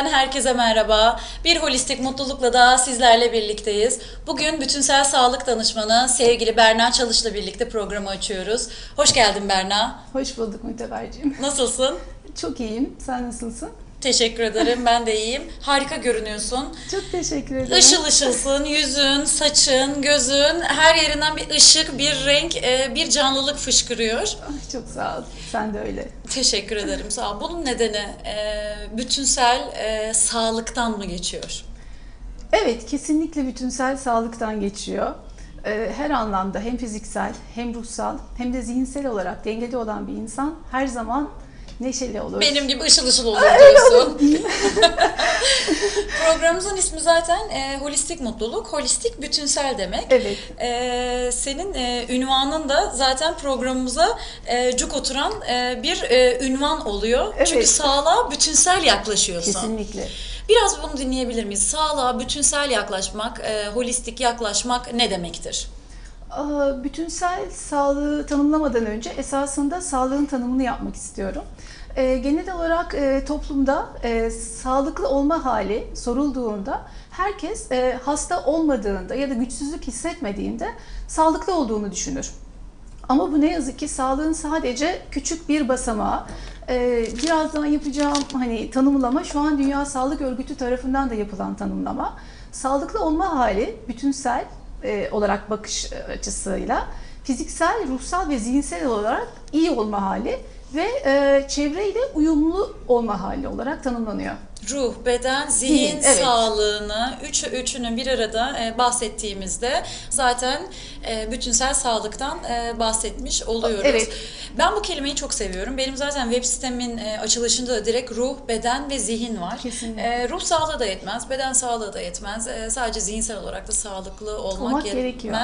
izleyen herkese merhaba. Bir holistik mutlulukla daha sizlerle birlikteyiz. Bugün bütünsel sağlık danışmanı sevgili Berna Çalış'la birlikte programı açıyoruz. Hoş geldin Berna. Hoş bulduk Müteberciğim. Nasılsın? Çok iyiyim. Sen nasılsın? Teşekkür ederim. Ben de iyiyim. Harika görünüyorsun. Çok teşekkür ederim. Işıl ışılsın. Yüzün, saçın, gözün her yerinden bir ışık, bir renk, e, bir canlılık fışkırıyor. Ay, çok sağ ol. Sen de öyle. Teşekkür ederim. Sağ ol. Bunun nedeni e, bütünsel e, sağlıktan mı geçiyor? Evet, kesinlikle bütünsel sağlıktan geçiyor. Her anlamda hem fiziksel hem ruhsal hem de zihinsel olarak dengede olan bir insan her zaman neşeli olur. Benim gibi ışıl ışıl olur diyorsun. Programımızın ismi zaten e, holistik mutluluk, holistik bütünsel demek. Evet. E, senin e, ünvanın da zaten programımıza e, cuk oturan e, bir e, ünvan oluyor. Evet. Çünkü sağlığa bütünsel yaklaşıyorsun. Kesinlikle. Biraz bunu dinleyebilir miyiz? Sağlığa bütünsel yaklaşmak, e, holistik yaklaşmak ne demektir? Bütünsel sağlığı tanımlamadan önce esasında sağlığın tanımını yapmak istiyorum. Ee, genel olarak e, toplumda e, sağlıklı olma hali sorulduğunda herkes e, hasta olmadığında ya da güçsüzlük hissetmediğinde sağlıklı olduğunu düşünür. Ama bu ne yazık ki sağlığın sadece küçük bir basamağı. Ee, birazdan yapacağım hani tanımlama şu an Dünya Sağlık Örgütü tarafından da yapılan tanımlama. Sağlıklı olma hali bütünsel e, olarak bakış açısıyla fiziksel, ruhsal ve zihinsel olarak iyi olma hali ve e, çevreyle uyumlu olma hali olarak tanımlanıyor. Ruh, beden, zihin, Zihin, evet. sağlığını, üç, üçünün bir arada e, bahsettiğimizde zaten e, bütünsel sağlıktan e, bahsetmiş oluyoruz. Evet. Ben bu kelimeyi çok seviyorum. Benim zaten web sitemin e, açılışında da direkt ruh, beden ve zihin var. Kesinlikle. E, ruh sağlığı da yetmez, beden sağlığı da yetmez. E, sadece zihinsel olarak da sağlıklı olmak Olmak yetmez. gerekiyor.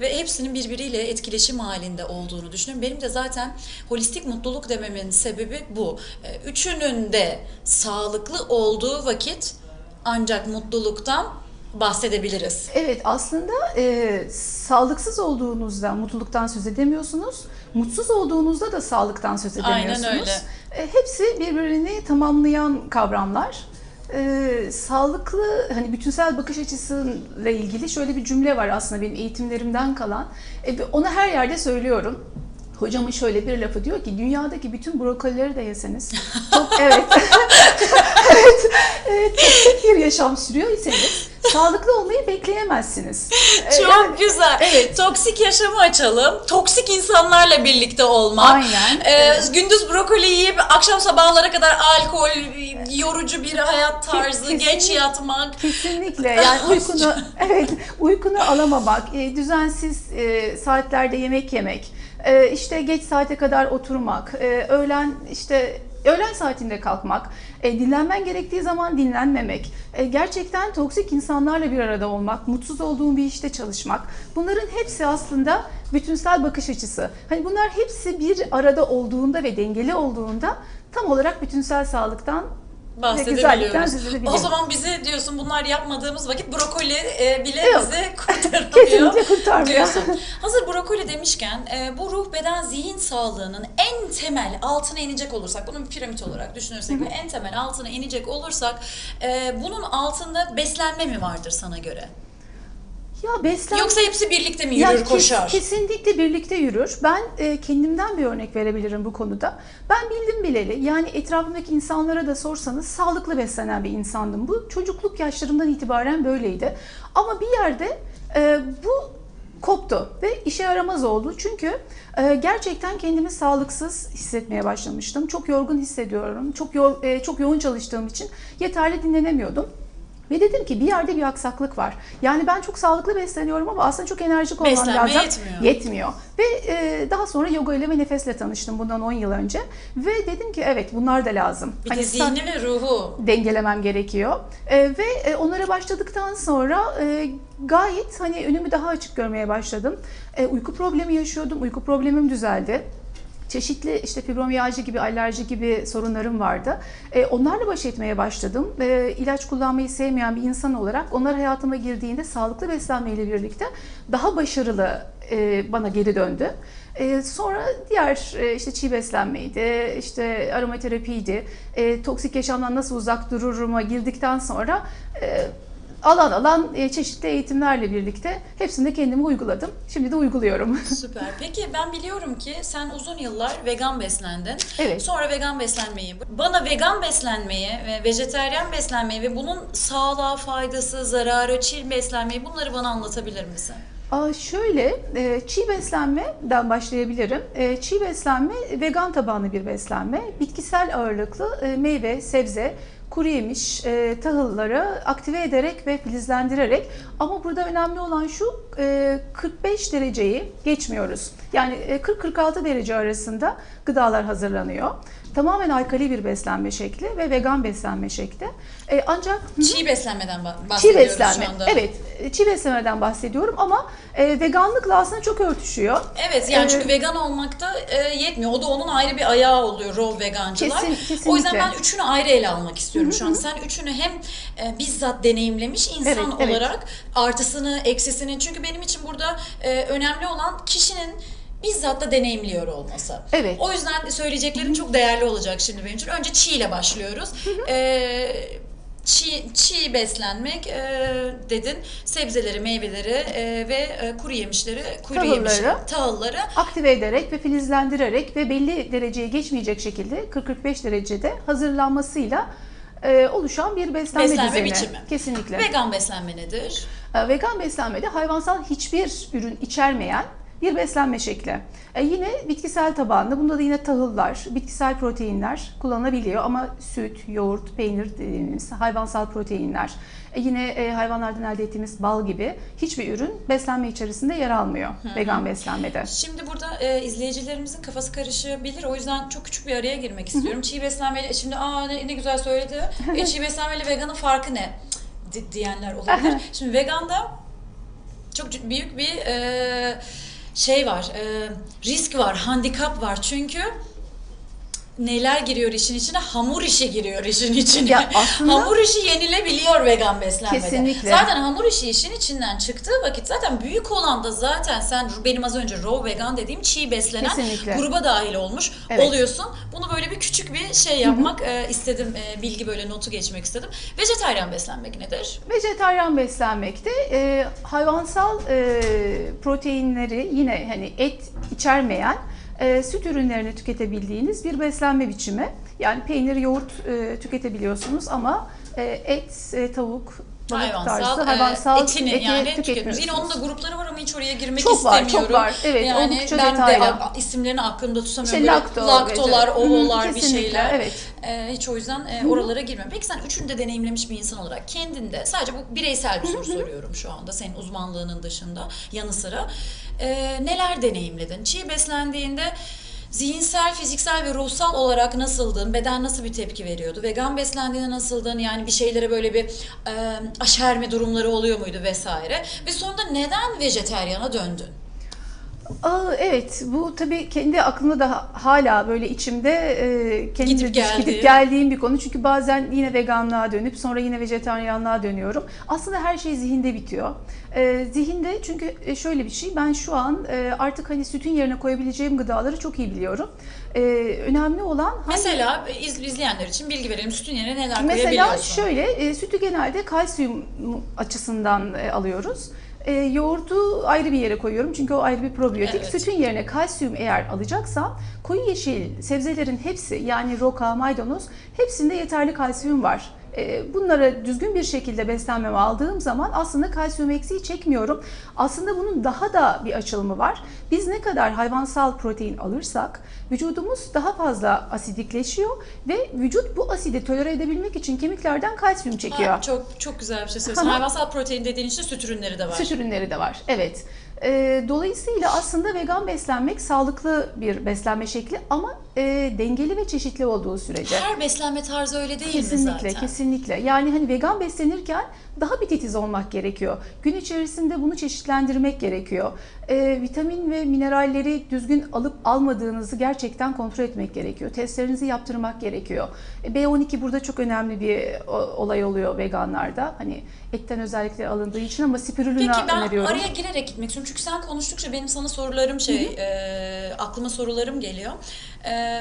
Ve hepsinin birbiriyle etkileşim halinde olduğunu düşünüyorum. Benim de zaten holistik mutluluk dememin sebebi bu. E, Üçünün de sağlıklı olduğu vakit ancak mutluluktan bahsedebiliriz. Evet aslında e, sağlıksız olduğunuzda mutluluktan söz edemiyorsunuz. Mutsuz olduğunuzda da sağlıktan söz Aynen edemiyorsunuz. öyle. E, hepsi birbirini tamamlayan kavramlar. E, sağlıklı hani bütünsel bakış açısıyla ilgili şöyle bir cümle var aslında benim eğitimlerimden kalan. E, onu her yerde söylüyorum. Hocamın şöyle bir lafı diyor ki dünyadaki bütün brokolileri de yeseniz çok evet evet, evet bir yaşam sürüyor iseniz sağlıklı olmayı bekleyemezsiniz. E, Çok yani- güzel. Evet. Toksik yaşamı açalım. Toksik insanlarla birlikte olmak. Aynen. Ee, Evet. Gündüz brokoli yiyip akşam sabahlara kadar alkol, yorucu bir hayat tarzı, Kesinlikle. geç yatmak. Kesinlikle yani uykunu evet uykunu alamamak, e, düzensiz e, saatlerde yemek yemek, e, işte geç saate kadar oturmak, e, öğlen işte öğlen saatinde kalkmak, e, dinlenmen gerektiği zaman dinlenmemek, e, gerçekten toksik insanlarla bir arada olmak, mutsuz olduğun bir işte çalışmak. Bunların hepsi aslında bütünsel bakış açısı. Hani bunlar hepsi bir arada olduğunda ve dengeli olduğunda tam olarak bütünsel sağlıktan bahsedebiliyoruz. O zaman bizi diyorsun bunlar yapmadığımız vakit brokoli e, bile Yok. bizi kurtaramıyor. Kurtarmıyor. diyorsun. Hazır brokoli demişken e, bu ruh, beden, zihin sağlığının en temel altına inecek olursak, bunu bir piramit olarak düşünürsek ve en temel altına inecek olursak e, bunun altında beslenme mi vardır sana göre? Ya beslen Yoksa hepsi birlikte mi Ya yürür, kes- koşar? Kesinlikle birlikte yürür. Ben e, kendimden bir örnek verebilirim bu konuda. Ben bildim bileli yani etrafımdaki insanlara da sorsanız sağlıklı beslenen bir insandım. Bu çocukluk yaşlarımdan itibaren böyleydi. Ama bir yerde e, bu koptu ve işe yaramaz oldu. Çünkü e, gerçekten kendimi sağlıksız hissetmeye başlamıştım. Çok yorgun hissediyorum. Çok yor- e, çok yoğun çalıştığım için yeterli dinlenemiyordum. Ve dedim ki bir yerde bir aksaklık var. Yani ben çok sağlıklı besleniyorum ama aslında çok enerjik olmam Beslenme lazım. yetmiyor. Yetmiyor. Ve e, daha sonra yoga ile ve nefesle tanıştım bundan 10 yıl önce. Ve dedim ki evet bunlar da lazım. Bir Hani de zihni ve ruhu. dengelemem gerekiyor. E, ve e, onlara başladıktan sonra e, gayet hani önümü daha açık görmeye başladım. E, uyku problemi yaşıyordum. Uyku problemim düzeldi. Çeşitli işte fibromiyalji gibi, alerji gibi sorunlarım vardı. E, onlarla baş etmeye başladım. E, ilaç kullanmayı sevmeyen bir insan olarak onlar hayatıma girdiğinde sağlıklı beslenmeyle birlikte daha başarılı e, bana geri döndü. E, sonra diğer e, işte çiğ beslenmeydi, işte aromaterapiydi, e, toksik yaşamdan nasıl uzak dururuma girdikten sonra e, alan alan e, çeşitli eğitimlerle birlikte hepsini de kendime uyguladım. Şimdi de uyguluyorum. Süper. Peki ben biliyorum ki sen uzun yıllar vegan beslendin. Evet. Sonra vegan beslenmeyi, bana vegan beslenmeyi ve vejeteryan beslenmeyi ve bunun sağlığa faydası, zararı, çiğ beslenmeyi bunları bana anlatabilir misin? Aa, şöyle, e, çiğ beslenmeden başlayabilirim. E, çiğ beslenme vegan tabanlı bir beslenme. Bitkisel ağırlıklı e, meyve, sebze, kuru yemiş, e, tahılları aktive ederek ve filizlendirerek ama burada önemli olan şu e, 45 dereceyi geçmiyoruz. Yani e, 40-46 derece arasında gıdalar hazırlanıyor. Tamamen alkali bir beslenme şekli ve vegan beslenme şekli. E, ancak Çiğ beslenmeden bah- Çiğ bahsediyoruz beslenme. şu anda. Evet, e, çiğ beslenmeden bahsediyorum ama e, veganlıkla aslında çok örtüşüyor. Evet yani Ee, çünkü vegan olmakta e, yetmiyor. O da onun ayrı bir ayağı oluyor raw vegancılar. Kesin- kesinlikle. O yüzden ben üçünü ayrı ele almak istiyorum şu an. Sen üçünü hem e, bizzat deneyimlemiş insan Evet, evet. olarak artısını, eksisini. Çünkü benim için burada e, önemli olan kişinin bizzat da deneyimliyor olması. Evet. O yüzden söyleyeceklerin çok değerli olacak şimdi benim için. Önce çiğ ile başlıyoruz. E, çiğ, çiğ beslenmek e, dedin. Sebzeleri, meyveleri e, ve e, kuru yemişleri, kuru Tahılları. yemiş, tahılları Aktive ederek ve filizlendirerek ve belli dereceye geçmeyecek şekilde 40-45 derecede hazırlanmasıyla e, oluşan bir beslenme, Beslenme düzeni. biçimi. Kesinlikle. Vegan beslenme nedir? E, Vegan beslenmede hayvansal hiçbir ürün içermeyen bir beslenme şekli. E, yine bitkisel tabanlı, bunda da yine tahıllar, bitkisel proteinler kullanılabiliyor ama süt, yoğurt, peynir dediğimiz hayvansal proteinler, e, yine e, hayvanlardan elde ettiğimiz bal gibi hiçbir ürün beslenme içerisinde yer almıyor vegan beslenmede. Şimdi burada e, izleyicilerimizin kafası karışabilir. O yüzden çok küçük bir araya girmek istiyorum. Çiğ beslenmeyle şimdi aa ne, ne güzel söyledi. E, çiğ beslenmeyle veganın farkı ne? Di- diyenler olabilir. Şimdi veganda çok büyük bir e, şey var. e, risk var, handikap var. Çünkü neler giriyor işin içine? Hamur işi giriyor işin içine. Ya aslında- hamur işi yenilebiliyor vegan beslenmede. Kesinlikle. Zaten hamur işi işin içinden çıktığı vakit zaten büyük olan da zaten sen benim az önce raw vegan dediğim çiğ beslenen Kesinlikle. gruba dahil olmuş Evet. oluyorsun. Bunu böyle bir küçük bir şey yapmak e, istedim. E, bilgi böyle notu geçmek istedim. Vejetaryen beslenmek nedir? Vejetaryen beslenmekte e, hayvansal e, proteinleri yine hani et içermeyen e, süt ürünlerini tüketebildiğiniz bir beslenme biçimi. Yani peynir, yoğurt e, tüketebiliyorsunuz ama e, et, e, tavuk, balık Hayvansal, tarzı e, hayvansal etini eti yani tüketmiyorsunuz. Yine onun da grupları var ama hiç oraya girmek Çok var, istemiyorum. çok var. Evet, yani oldukça ben detaylı. de isimlerini aklımda tutamıyorum. İşte lakto, laktolar, veje- ovolar Hı, bir şeyler. evet. E, hiç o yüzden e, oralara girmiyorum. Peki sen üçünü de deneyimlemiş bir insan olarak kendinde sadece bu bireysel bir soru soruyorum şu anda senin uzmanlığının dışında yanı sıra. E, neler deneyimledin? Çiğ beslendiğinde zihinsel, fiziksel ve ruhsal olarak nasıldın? Beden nasıl bir tepki veriyordu? Vegan beslendiğinde nasıldın? Yani bir şeylere böyle bir e, aşerme durumları oluyor muydu vesaire? Ve sonunda neden vejetaryana döndün? Aa, evet bu tabii kendi aklımda da hala böyle içimde e, kendi Gidip geldiği. gidip geldiğim bir konu. Çünkü bazen yine veganlığa dönüp sonra yine vejetaryenliğe dönüyorum. Aslında her şey zihinde bitiyor. E, zihinde çünkü e, şöyle bir şey ben şu an e, artık hani sütün yerine koyabileceğim gıdaları çok iyi biliyorum. E, önemli olan hangi- Mesela iz, izleyenler için bilgi verelim. Sütün yerine neler Mesela koyabiliyorsun? şöyle, e, sütü genelde kalsiyum açısından e, alıyoruz. E, yoğurdu ayrı bir yere koyuyorum çünkü o ayrı bir probiyotik. Evet. Sütün yerine kalsiyum eğer alacaksam koyu yeşil sebzelerin hepsi yani roka, maydanoz hepsinde yeterli kalsiyum var. E, Bunlara düzgün bir şekilde beslenmemi aldığım zaman aslında kalsiyum eksiği çekmiyorum. Aslında bunun daha da bir açılımı var. Biz ne kadar hayvansal protein alırsak vücudumuz daha fazla asidikleşiyor ve vücut bu asidi tolere edebilmek için kemiklerden kalsiyum çekiyor. Ha, çok çok güzel bir şey söylüyorsun. Hayvansal protein dediğin için süt ürünleri de var. Süt ürünleri de var. Evet. Ee, dolayısıyla aslında vegan beslenmek sağlıklı bir beslenme şekli ama e, dengeli ve çeşitli olduğu sürece. Her beslenme tarzı öyle değil mi Kesinlikle, zaten? kesinlikle. Yani hani vegan beslenirken daha bir titiz olmak gerekiyor. Gün içerisinde bunu çeşitlendirmek gerekiyor. Ee, vitamin ve mineralleri düzgün alıp almadığınızı gerçekten kontrol etmek gerekiyor. Testlerinizi yaptırmak gerekiyor. E, B12 burada çok önemli bir o- olay oluyor veganlarda. Hani etten özellikle alındığı için ama spirulina Peki ben öneriyorum. araya girerek gitmek istiyorum. çünkü sen konuştukça benim sana sorularım şey, e, aklıma sorularım geliyor. E,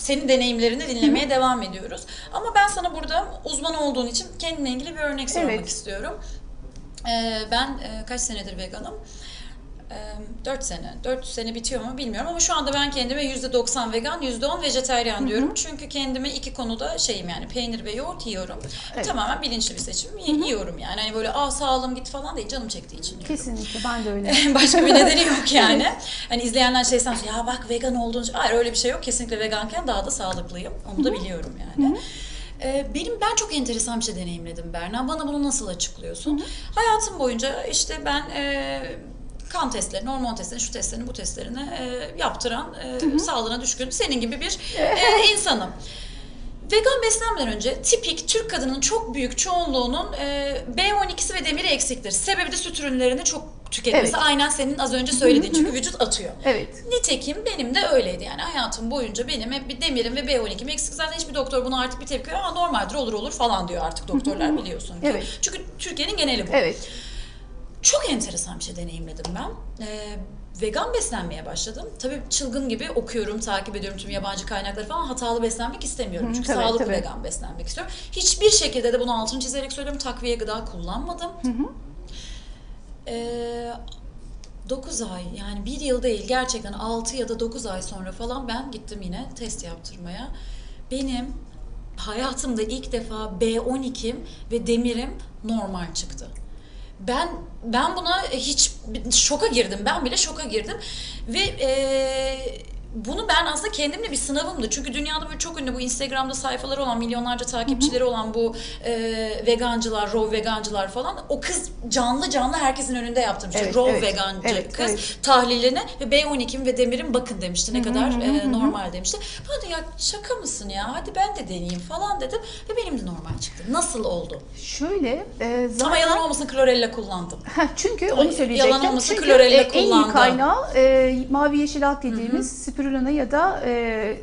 senin deneyimlerini dinlemeye devam ediyoruz. Ama ben sana burada uzman olduğun için kendine ilgili bir örnek sormak Evet. istiyorum. E, ben e, kaç senedir veganım? 4 sene. 4 sene bitiyor mu bilmiyorum ama şu anda ben kendime %90 vegan, %10 vejeteryan diyorum. Çünkü kendime iki konuda şeyim yani peynir ve yoğurt yiyorum. Evet. Tamamen bilinçli bir seçim. Y- Yiyorum yani. Hani böyle aa sağlığım git falan değil canım çektiği için yiyorum. Kesinlikle ben de öyle. Başka bir nedeni yok yani. Hani izleyenler şey sanıyor ya bak vegan olduğun için. Hayır öyle bir şey yok. Kesinlikle veganken daha da sağlıklıyım. Onu da biliyorum yani. Ee, Benim ben çok enteresan bir şey deneyimledim Berna. Bana bunu nasıl açıklıyorsun? Hayatım boyunca işte ben e, kan testlerini, hormon testlerini, şu testlerini, bu testlerini e, yaptıran, e, sağlığına düşkün senin gibi bir e, insanım. Vegan beslenmeden önce tipik Türk kadının çok büyük çoğunluğunun e, B12'si ve demiri eksiktir. Sebebi de süt ürünlerini çok tüketmesi. Evet. Aynen senin az önce söylediğin çünkü vücut atıyor. Evet. Nitekim benim de öyleydi yani hayatım boyunca benim hep bir demirim ve B12'm eksik. Zaten hiçbir doktor buna artık bir tepki veriyor. Aa normaldir olur olur falan diyor artık doktorlar biliyorsun ki. Evet. Çünkü Türkiye'nin geneli bu. Evet. Çok enteresan bir şey deneyimledim ben. Ee, vegan beslenmeye başladım. Tabii çılgın gibi okuyorum, takip ediyorum tüm yabancı kaynakları falan. Hatalı beslenmek istemiyorum. Hı, Çünkü tabii, sağlıklı tabii. vegan beslenmek istiyorum. Hiçbir şekilde de bunu altını çizerek söylüyorum. Takviye gıda kullanmadım. Ee, 9 ay yani bir yıl değil gerçekten 6 ya da 9 ay sonra falan ben gittim yine test yaptırmaya. Benim hayatımda ilk defa B12'm ve demirim normal çıktı. Ben ben buna hiç şoka girdim. Ben bile şoka girdim ve eee, bunu ben aslında kendimle bir sınavımdı. Çünkü dünyada böyle çok ünlü bu Instagram'da sayfaları olan, milyonlarca takipçileri olan bu eee, vegancılar, raw vegancılar falan. O kız canlı canlı herkesin önünde yaptırmış. Evet, raw evet. vegancı Evet, kız evet. tahlilini ve B12'm ve demirim bakın demişti. Ne kadar eee, normal demişti. Ben de ya şaka mısın ya? Hadi ben de deneyeyim falan dedim ve benim de normal çıktı. Nasıl oldu? Şöyle e, zaten... Ama yalan olmasın klorella kullandım. Heh, çünkü onu yalan söyleyecektim. olmasın, Çünkü klorella e, en iyi kaynağı e, mavi yeşil ak dediğimiz spirulina ya da e,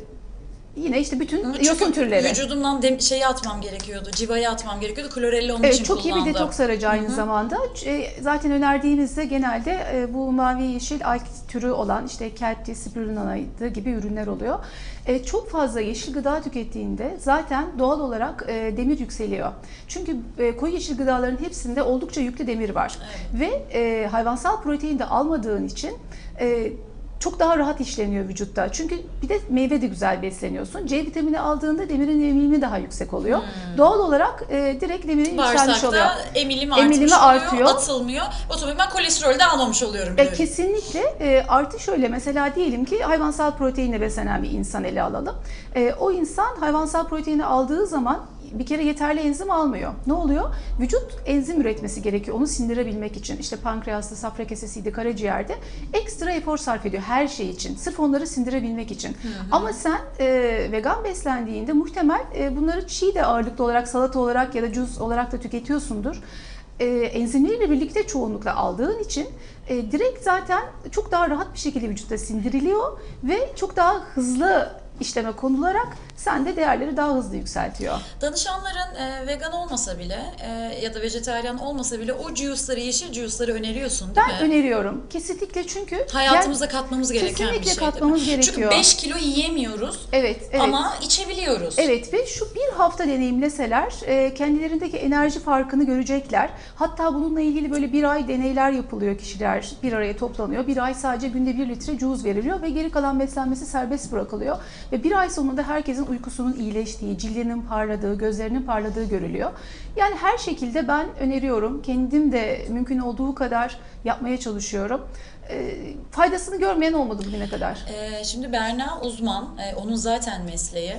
yine işte bütün Çünkü yosun türleri. Vücudumdan dem- şeyi atmam gerekiyordu, civayı atmam gerekiyordu. Klorella onun Evet, için çok iyi kullandım. bir detoks aracı aynı zamanda. E, zaten önerdiğimizde genelde e, bu mavi yeşil alg türü olan işte kelpti, spirulina'ydı gibi ürünler oluyor. E, çok fazla yeşil gıda tükettiğinde zaten doğal olarak e, demir yükseliyor. Çünkü e, koyu yeşil gıdaların hepsinde oldukça yüklü demir var. Ve e, hayvansal protein de almadığın için e, çok daha rahat işleniyor vücutta. Çünkü bir de meyve de güzel besleniyorsun. C vitamini aldığında demirin emilimi daha yüksek oluyor. Doğal olarak e, direkt demirin yükselmiş oluyor. Bağırsakta Emilimi oluyor, artıyor. atılmıyor. Otomatikman kolesterol de almamış oluyorum. E, kesinlikle e, artı şöyle mesela diyelim ki hayvansal proteinle beslenen bir insan ele alalım. E, o insan hayvansal proteini aldığı zaman bir kere yeterli enzim almıyor. Ne oluyor? Vücut enzim üretmesi gerekiyor onu sindirebilmek için. İşte pankreasta, safra kesesiydi, karaciğerde ekstra efor sarf ediyor her şey için. Sırf onları sindirebilmek için. Ama sen e, vegan beslendiğinde muhtemel e, bunları çiğ de ağırlıklı olarak salata olarak ya da cüz olarak da tüketiyorsundur e, enzimleriyle birlikte çoğunlukla aldığın için e, direkt zaten çok daha rahat bir şekilde vücutta sindiriliyor ve çok daha hızlı işleme konularak sende değerleri daha hızlı yükseltiyor. Danışanların e, vegan olmasa bile e, ya da vejetaryen olmasa bile o juice'ları, yeşil juice'ları öneriyorsun değil Ben mi? öneriyorum. Kesinlikle çünkü Hayatımıza katmamız gereken bir kesinlikle şey. mi? katmamız Çünkü gerekiyor. 5 kilo yiyemiyoruz evet, evet. ama içebiliyoruz. Evet ve şu bir hafta deneyimleseler e, kendilerindeki enerji farkını görecekler. Hatta bununla ilgili böyle bir ay deneyler yapılıyor kişiler bir araya toplanıyor. Bir ay sadece günde bir litre cuz veriliyor ve geri kalan beslenmesi serbest bırakılıyor. Ve bir ay sonunda herkesin uykusunun iyileştiği, cildinin parladığı, gözlerinin parladığı görülüyor. Yani her şekilde ben öneriyorum. Kendim de mümkün olduğu kadar yapmaya çalışıyorum. E, faydasını görmeyen olmadı bugüne kadar. Ee, şimdi Berna uzman, Ee, onun zaten mesleği.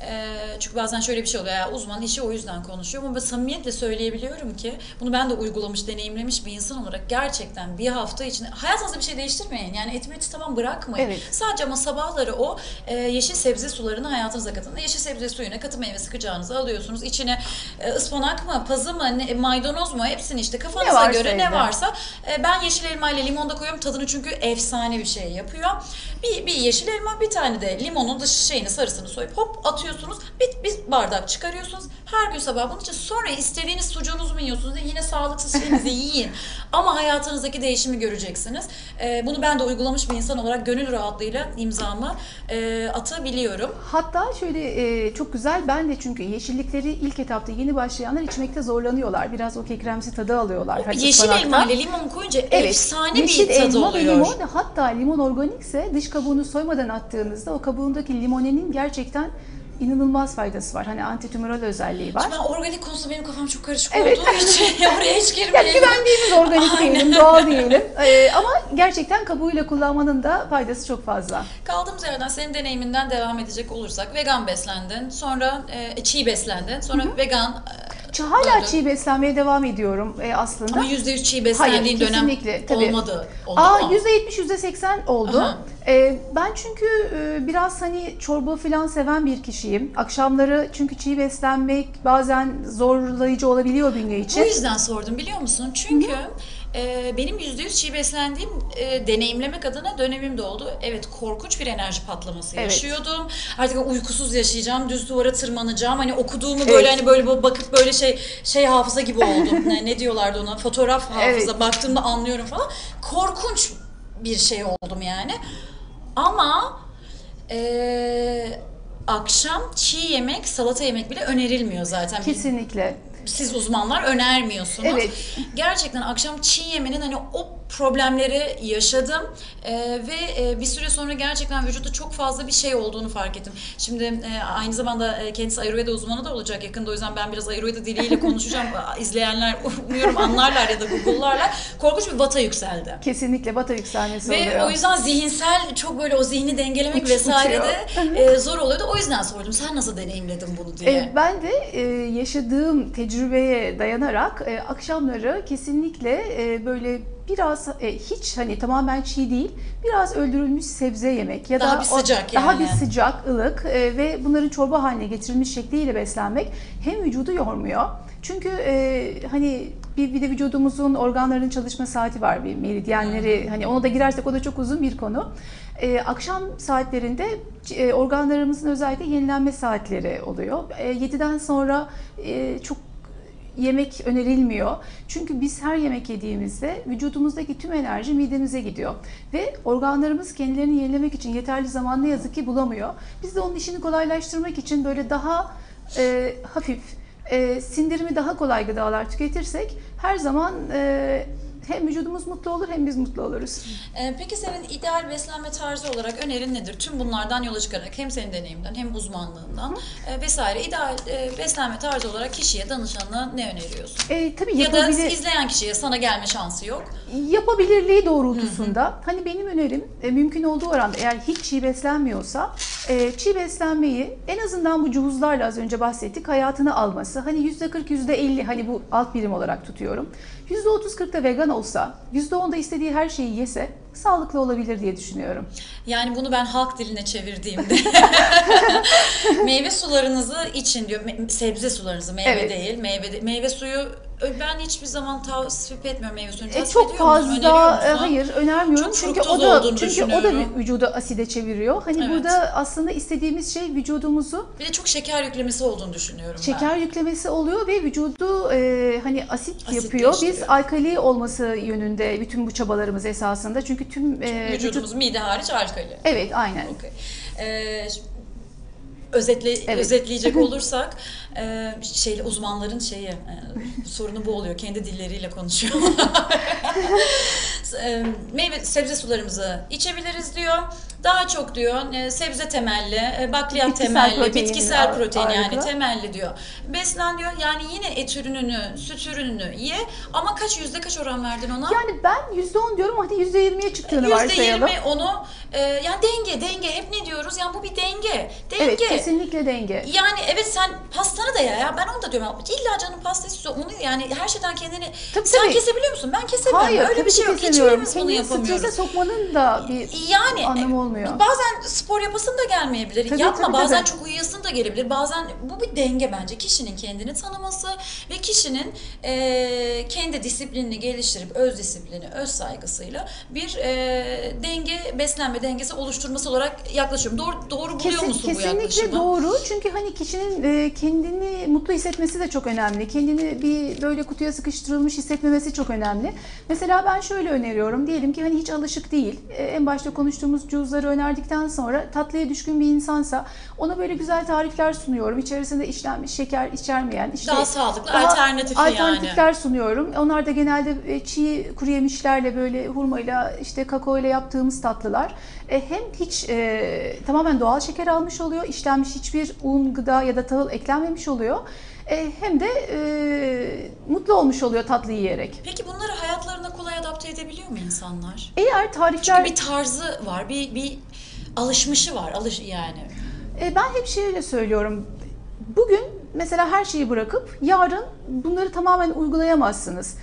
Ee, çünkü bazen şöyle bir şey oluyor, ya uzman işi o yüzden konuşuyor ama ben samimiyetle söyleyebiliyorum ki bunu ben de uygulamış, deneyimlemiş bir insan olarak gerçekten bir hafta içinde hayatınızda bir şey değiştirmeyin. Yani etimi tamam bırakmayın. Evet. Sadece ama sabahları o e, yeşil sebze sularını hayatınıza katın. Yeşil sebze suyuna katı meyve sıkacağınızı alıyorsunuz. İçine e, ıspanak mı, pazı mı, ne- maydanoz mu hepsini işte kafanıza varsa göre ne evde. varsa e, ben yeşil elma ile limon da koyuyorum. Tadını çünkü efsane bir şey yapıyor. Bir, bir yeşil elma bir tane de limonun dış şeyini sarısını soyup hop atıyorum atıyorsunuz. Bir, bir bardak çıkarıyorsunuz. Her gün sabah bunun için sonra istediğiniz sucuğunuzu mu yiyorsunuz? Yine sağlıksız şeyinizi yiyin. Ama hayatınızdaki değişimi göreceksiniz. Ee, bunu ben de uygulamış bir insan olarak gönül rahatlığıyla imzamı e, atabiliyorum. Hatta şöyle e, çok güzel ben de çünkü yeşillikleri ilk etapta yeni başlayanlar içmekte zorlanıyorlar. Biraz o kekremsi tadı alıyorlar. Hani Yeşil elma ile limon koyunca Evet, efsane yeşil bir tadı elma ve oluyor. limon hatta limon organikse dış kabuğunu soymadan attığınızda o kabuğundaki limonenin gerçekten inanılmaz faydası var. Hani antitümöral özelliği var. Ben organik konusunda benim kafam çok karışık Evet. olduğu için oraya hiç girmeyelim. güvendiğimiz organik diyelim, doğal diyelim. Ee, ama gerçekten kabuğuyla kullanmanın da faydası çok fazla. Kaldığımız yerden senin deneyiminden devam edecek olursak vegan beslendin, sonra e, çiğ beslendin, sonra vegan e, Ç- Hala döndün. çiğ beslenmeye devam ediyorum e, aslında. Ama %100 çiğ beslendiğin Hayır, dönem tabii. olmadı. Oldu Aa mu? %70 %80 oldu. Aha. Ee, ben çünkü e, biraz hani çorba falan seven bir kişiyim. Akşamları çünkü çiğ beslenmek bazen zorlayıcı olabiliyor bünye Bu için. yüzden sordum biliyor musun? Çünkü e, benim %100 çiğ beslendiğim e, deneyimlemek adına dönemim de oldu. Evet korkunç bir enerji patlaması Evet. yaşıyordum. Artık uykusuz yaşayacağım, düz duvara tırmanacağım. Hani okuduğumu Evet. böyle hani böyle bakıp böyle şey şey hafıza gibi oldum. ne, ne diyorlardı ona? Fotoğraf hafıza. Evet. Baktığımda anlıyorum falan. Korkunç bir şey oldum yani. Ama e, akşam çiğ yemek, salata yemek bile önerilmiyor zaten. Kesinlikle. Siz uzmanlar önermiyorsunuz. Evet. Gerçekten akşam çiğ yemenin hani o problemleri yaşadım Ee, ve e, bir süre sonra gerçekten vücutta çok fazla bir şey olduğunu fark ettim. Şimdi e, aynı zamanda e, kendisi Ayurveda uzmanı da olacak yakında o yüzden ben biraz Ayurveda diliyle konuşacağım. İzleyenler umuyorum anlarlar ya da Google'larlar. Korkunç bir vata yükseldi. Kesinlikle bata yükselmesi Ve oluyor. o yüzden zihinsel çok böyle o zihni dengelemek Uç- vesaire de e, zor oluyordu. O yüzden sordum. Sen nasıl deneyimledin bunu diye. E, ben de e, yaşadığım tecrübeye dayanarak e, akşamları kesinlikle e, böyle biraz e, hiç hani tamamen çiğ değil biraz öldürülmüş sebze yemek ya Daha da bir o- sıcak daha yani. bir sıcak ılık e, ve bunların çorba haline getirilmiş şekliyle beslenmek hem vücudu yormuyor çünkü e, hani bir, bir de vücudumuzun organların çalışma saati var bir meridyenleri hani ona da girersek o da çok uzun bir konu. E, akşam saatlerinde e, organlarımızın özellikle yenilenme saatleri oluyor. E, 7'den sonra e, çok yemek önerilmiyor. Çünkü biz her yemek yediğimizde vücudumuzdaki tüm enerji midemize gidiyor. Ve organlarımız kendilerini yenilemek için yeterli zaman ne yazık ki bulamıyor. Biz de onun işini kolaylaştırmak için böyle daha e, hafif, e, sindirimi daha kolay gıdalar tüketirsek her zaman e, hem vücudumuz mutlu olur hem biz mutlu oluruz. Ee, Peki senin ideal beslenme tarzı olarak önerin nedir? Tüm bunlardan yola çıkarak hem senin deneyiminden hem uzmanlığından e, vesaire ideal e, beslenme tarzı olarak kişiye, danışanına ne öneriyorsun? E, tabii Ya da izleyen kişiye sana gelme şansı yok. yapabilirliği doğrultusunda hani benim önerim e, mümkün olduğu oranda eğer hiç çiğ beslenmiyorsa e, çiğ beslenmeyi en azından bu cühuzlarla az önce bahsettik hayatını alması. Hani %40 %50 hani bu alt birim olarak tutuyorum. %30-40 da vegan olsa %10 da istediği her şeyi yese sağlıklı olabilir diye düşünüyorum. Yani bunu ben halk diline çevirdiğimde meyve sularınızı için diyor. Sebze sularınızı meyve Evet. değil. Meyve meyve suyu ben hiçbir zaman tavsiye etmiyorum meyve suyunu. E, Tasvip çok ediyor musun? Öneriyor fazla e, musun? hayır önermiyorum Çok çünkü o fruktoz da olduğunu çünkü o da düşünüyorum. vücudu aside çeviriyor. Hani Evet. burada aslında istediğimiz şey vücudumuzu Bir de çok şeker yüklemesi olduğunu düşünüyorum ben. Şeker yüklemesi oluyor ve vücudu e, hani asit yapıyor. Biz Asitleştiriyor. alkali olması yönünde bütün bu çabalarımız esasında. Çünkü tüm e, Vücudumuz vücut mide hariç alkali. Evet, aynen. Okey. Ee, ş- özetle Evet. özetleyecek olursak e, şey uzmanların şeyi e, sorunu bu oluyor. Kendi dilleriyle konuşuyor. E, meyve sebze sularımızı içebiliriz diyor. Daha çok diyor e, sebze temelli, e, bakliyat Bitkisel temelli, protein bitkisel protein yani ağırlıklı. temelli diyor. Beslen diyor. Yani yine et ürününü, süt ürününü ye ama kaç yüzde kaç oran verdin ona? Yani ben %10 diyorum hadi %20'ye çıktığını Yüzde varsayalım. yirmi onu e, yani denge denge hep ne diyoruz yani bu bir denge denge Evet, kesinlikle denge. yani evet sen pastanı da ya ya ben onu da diyorum illa canım pasta istiyor onu yani her şeyden kendini Tabii, sen tabii. kesebiliyor musun ben kesemiyorum Hayır, öyle bir şey yok. Hiçbirimiz bunu yapamıyoruz. strese sokmanın da bir Yani anlamı olmuyor. Bazen spor yapasın da gelmeyebilir. Tabii, Yapma tabii, bazen tabii. çok uyuyasın da gelebilir. Bazen bu bir denge bence. Kişinin kendini tanıması ve kişinin e, kendi disiplinini geliştirip öz disiplini, öz saygısıyla bir e, denge, beslenme dengesi oluşturması olarak yaklaşıyorum. Doğru, doğru buluyor Kesin- musun bu kesinlikle yaklaşımı? doğru. Çünkü hani kişinin e, kendini mutlu hissetmesi de çok önemli. Kendini bir böyle kutuya sıkıştırılmış hissetmemesi çok önemli. Mesela ben şöyle öneriyorum. Diyelim ki hani hiç alışık değil. E, en başta konuştuğumuz cüzları önerdikten sonra tatlıya düşkün bir insansa ona böyle güzel tarifler sunuyorum. İçerisinde işlenmiş şeker içermeyen işte Daha sağlıklı, daha alternatifli yani. alternatifler sunuyorum. Onlar da genelde e, çiğ kuru yemişlerle böyle hurmayla işte kakao ile yaptığımız tatlılar. E, hem hiç e, tamamen doğal şeker almış oluyor, işlenmiş hiçbir un, gıda ya da tahıl eklenmemiş oluyor. E, hem de e, mutlu olmuş oluyor tatlı yiyerek. Peki bunları hayatlarına kolay adapte edebiliyor mu insanlar? Eğer tarifler Çünkü bir tarzı var, bir bir alışmışı var, alış yani. E, ben hep şöyle söylüyorum. Bugün mesela her şeyi bırakıp yarın bunları tamamen uygulayamazsınız.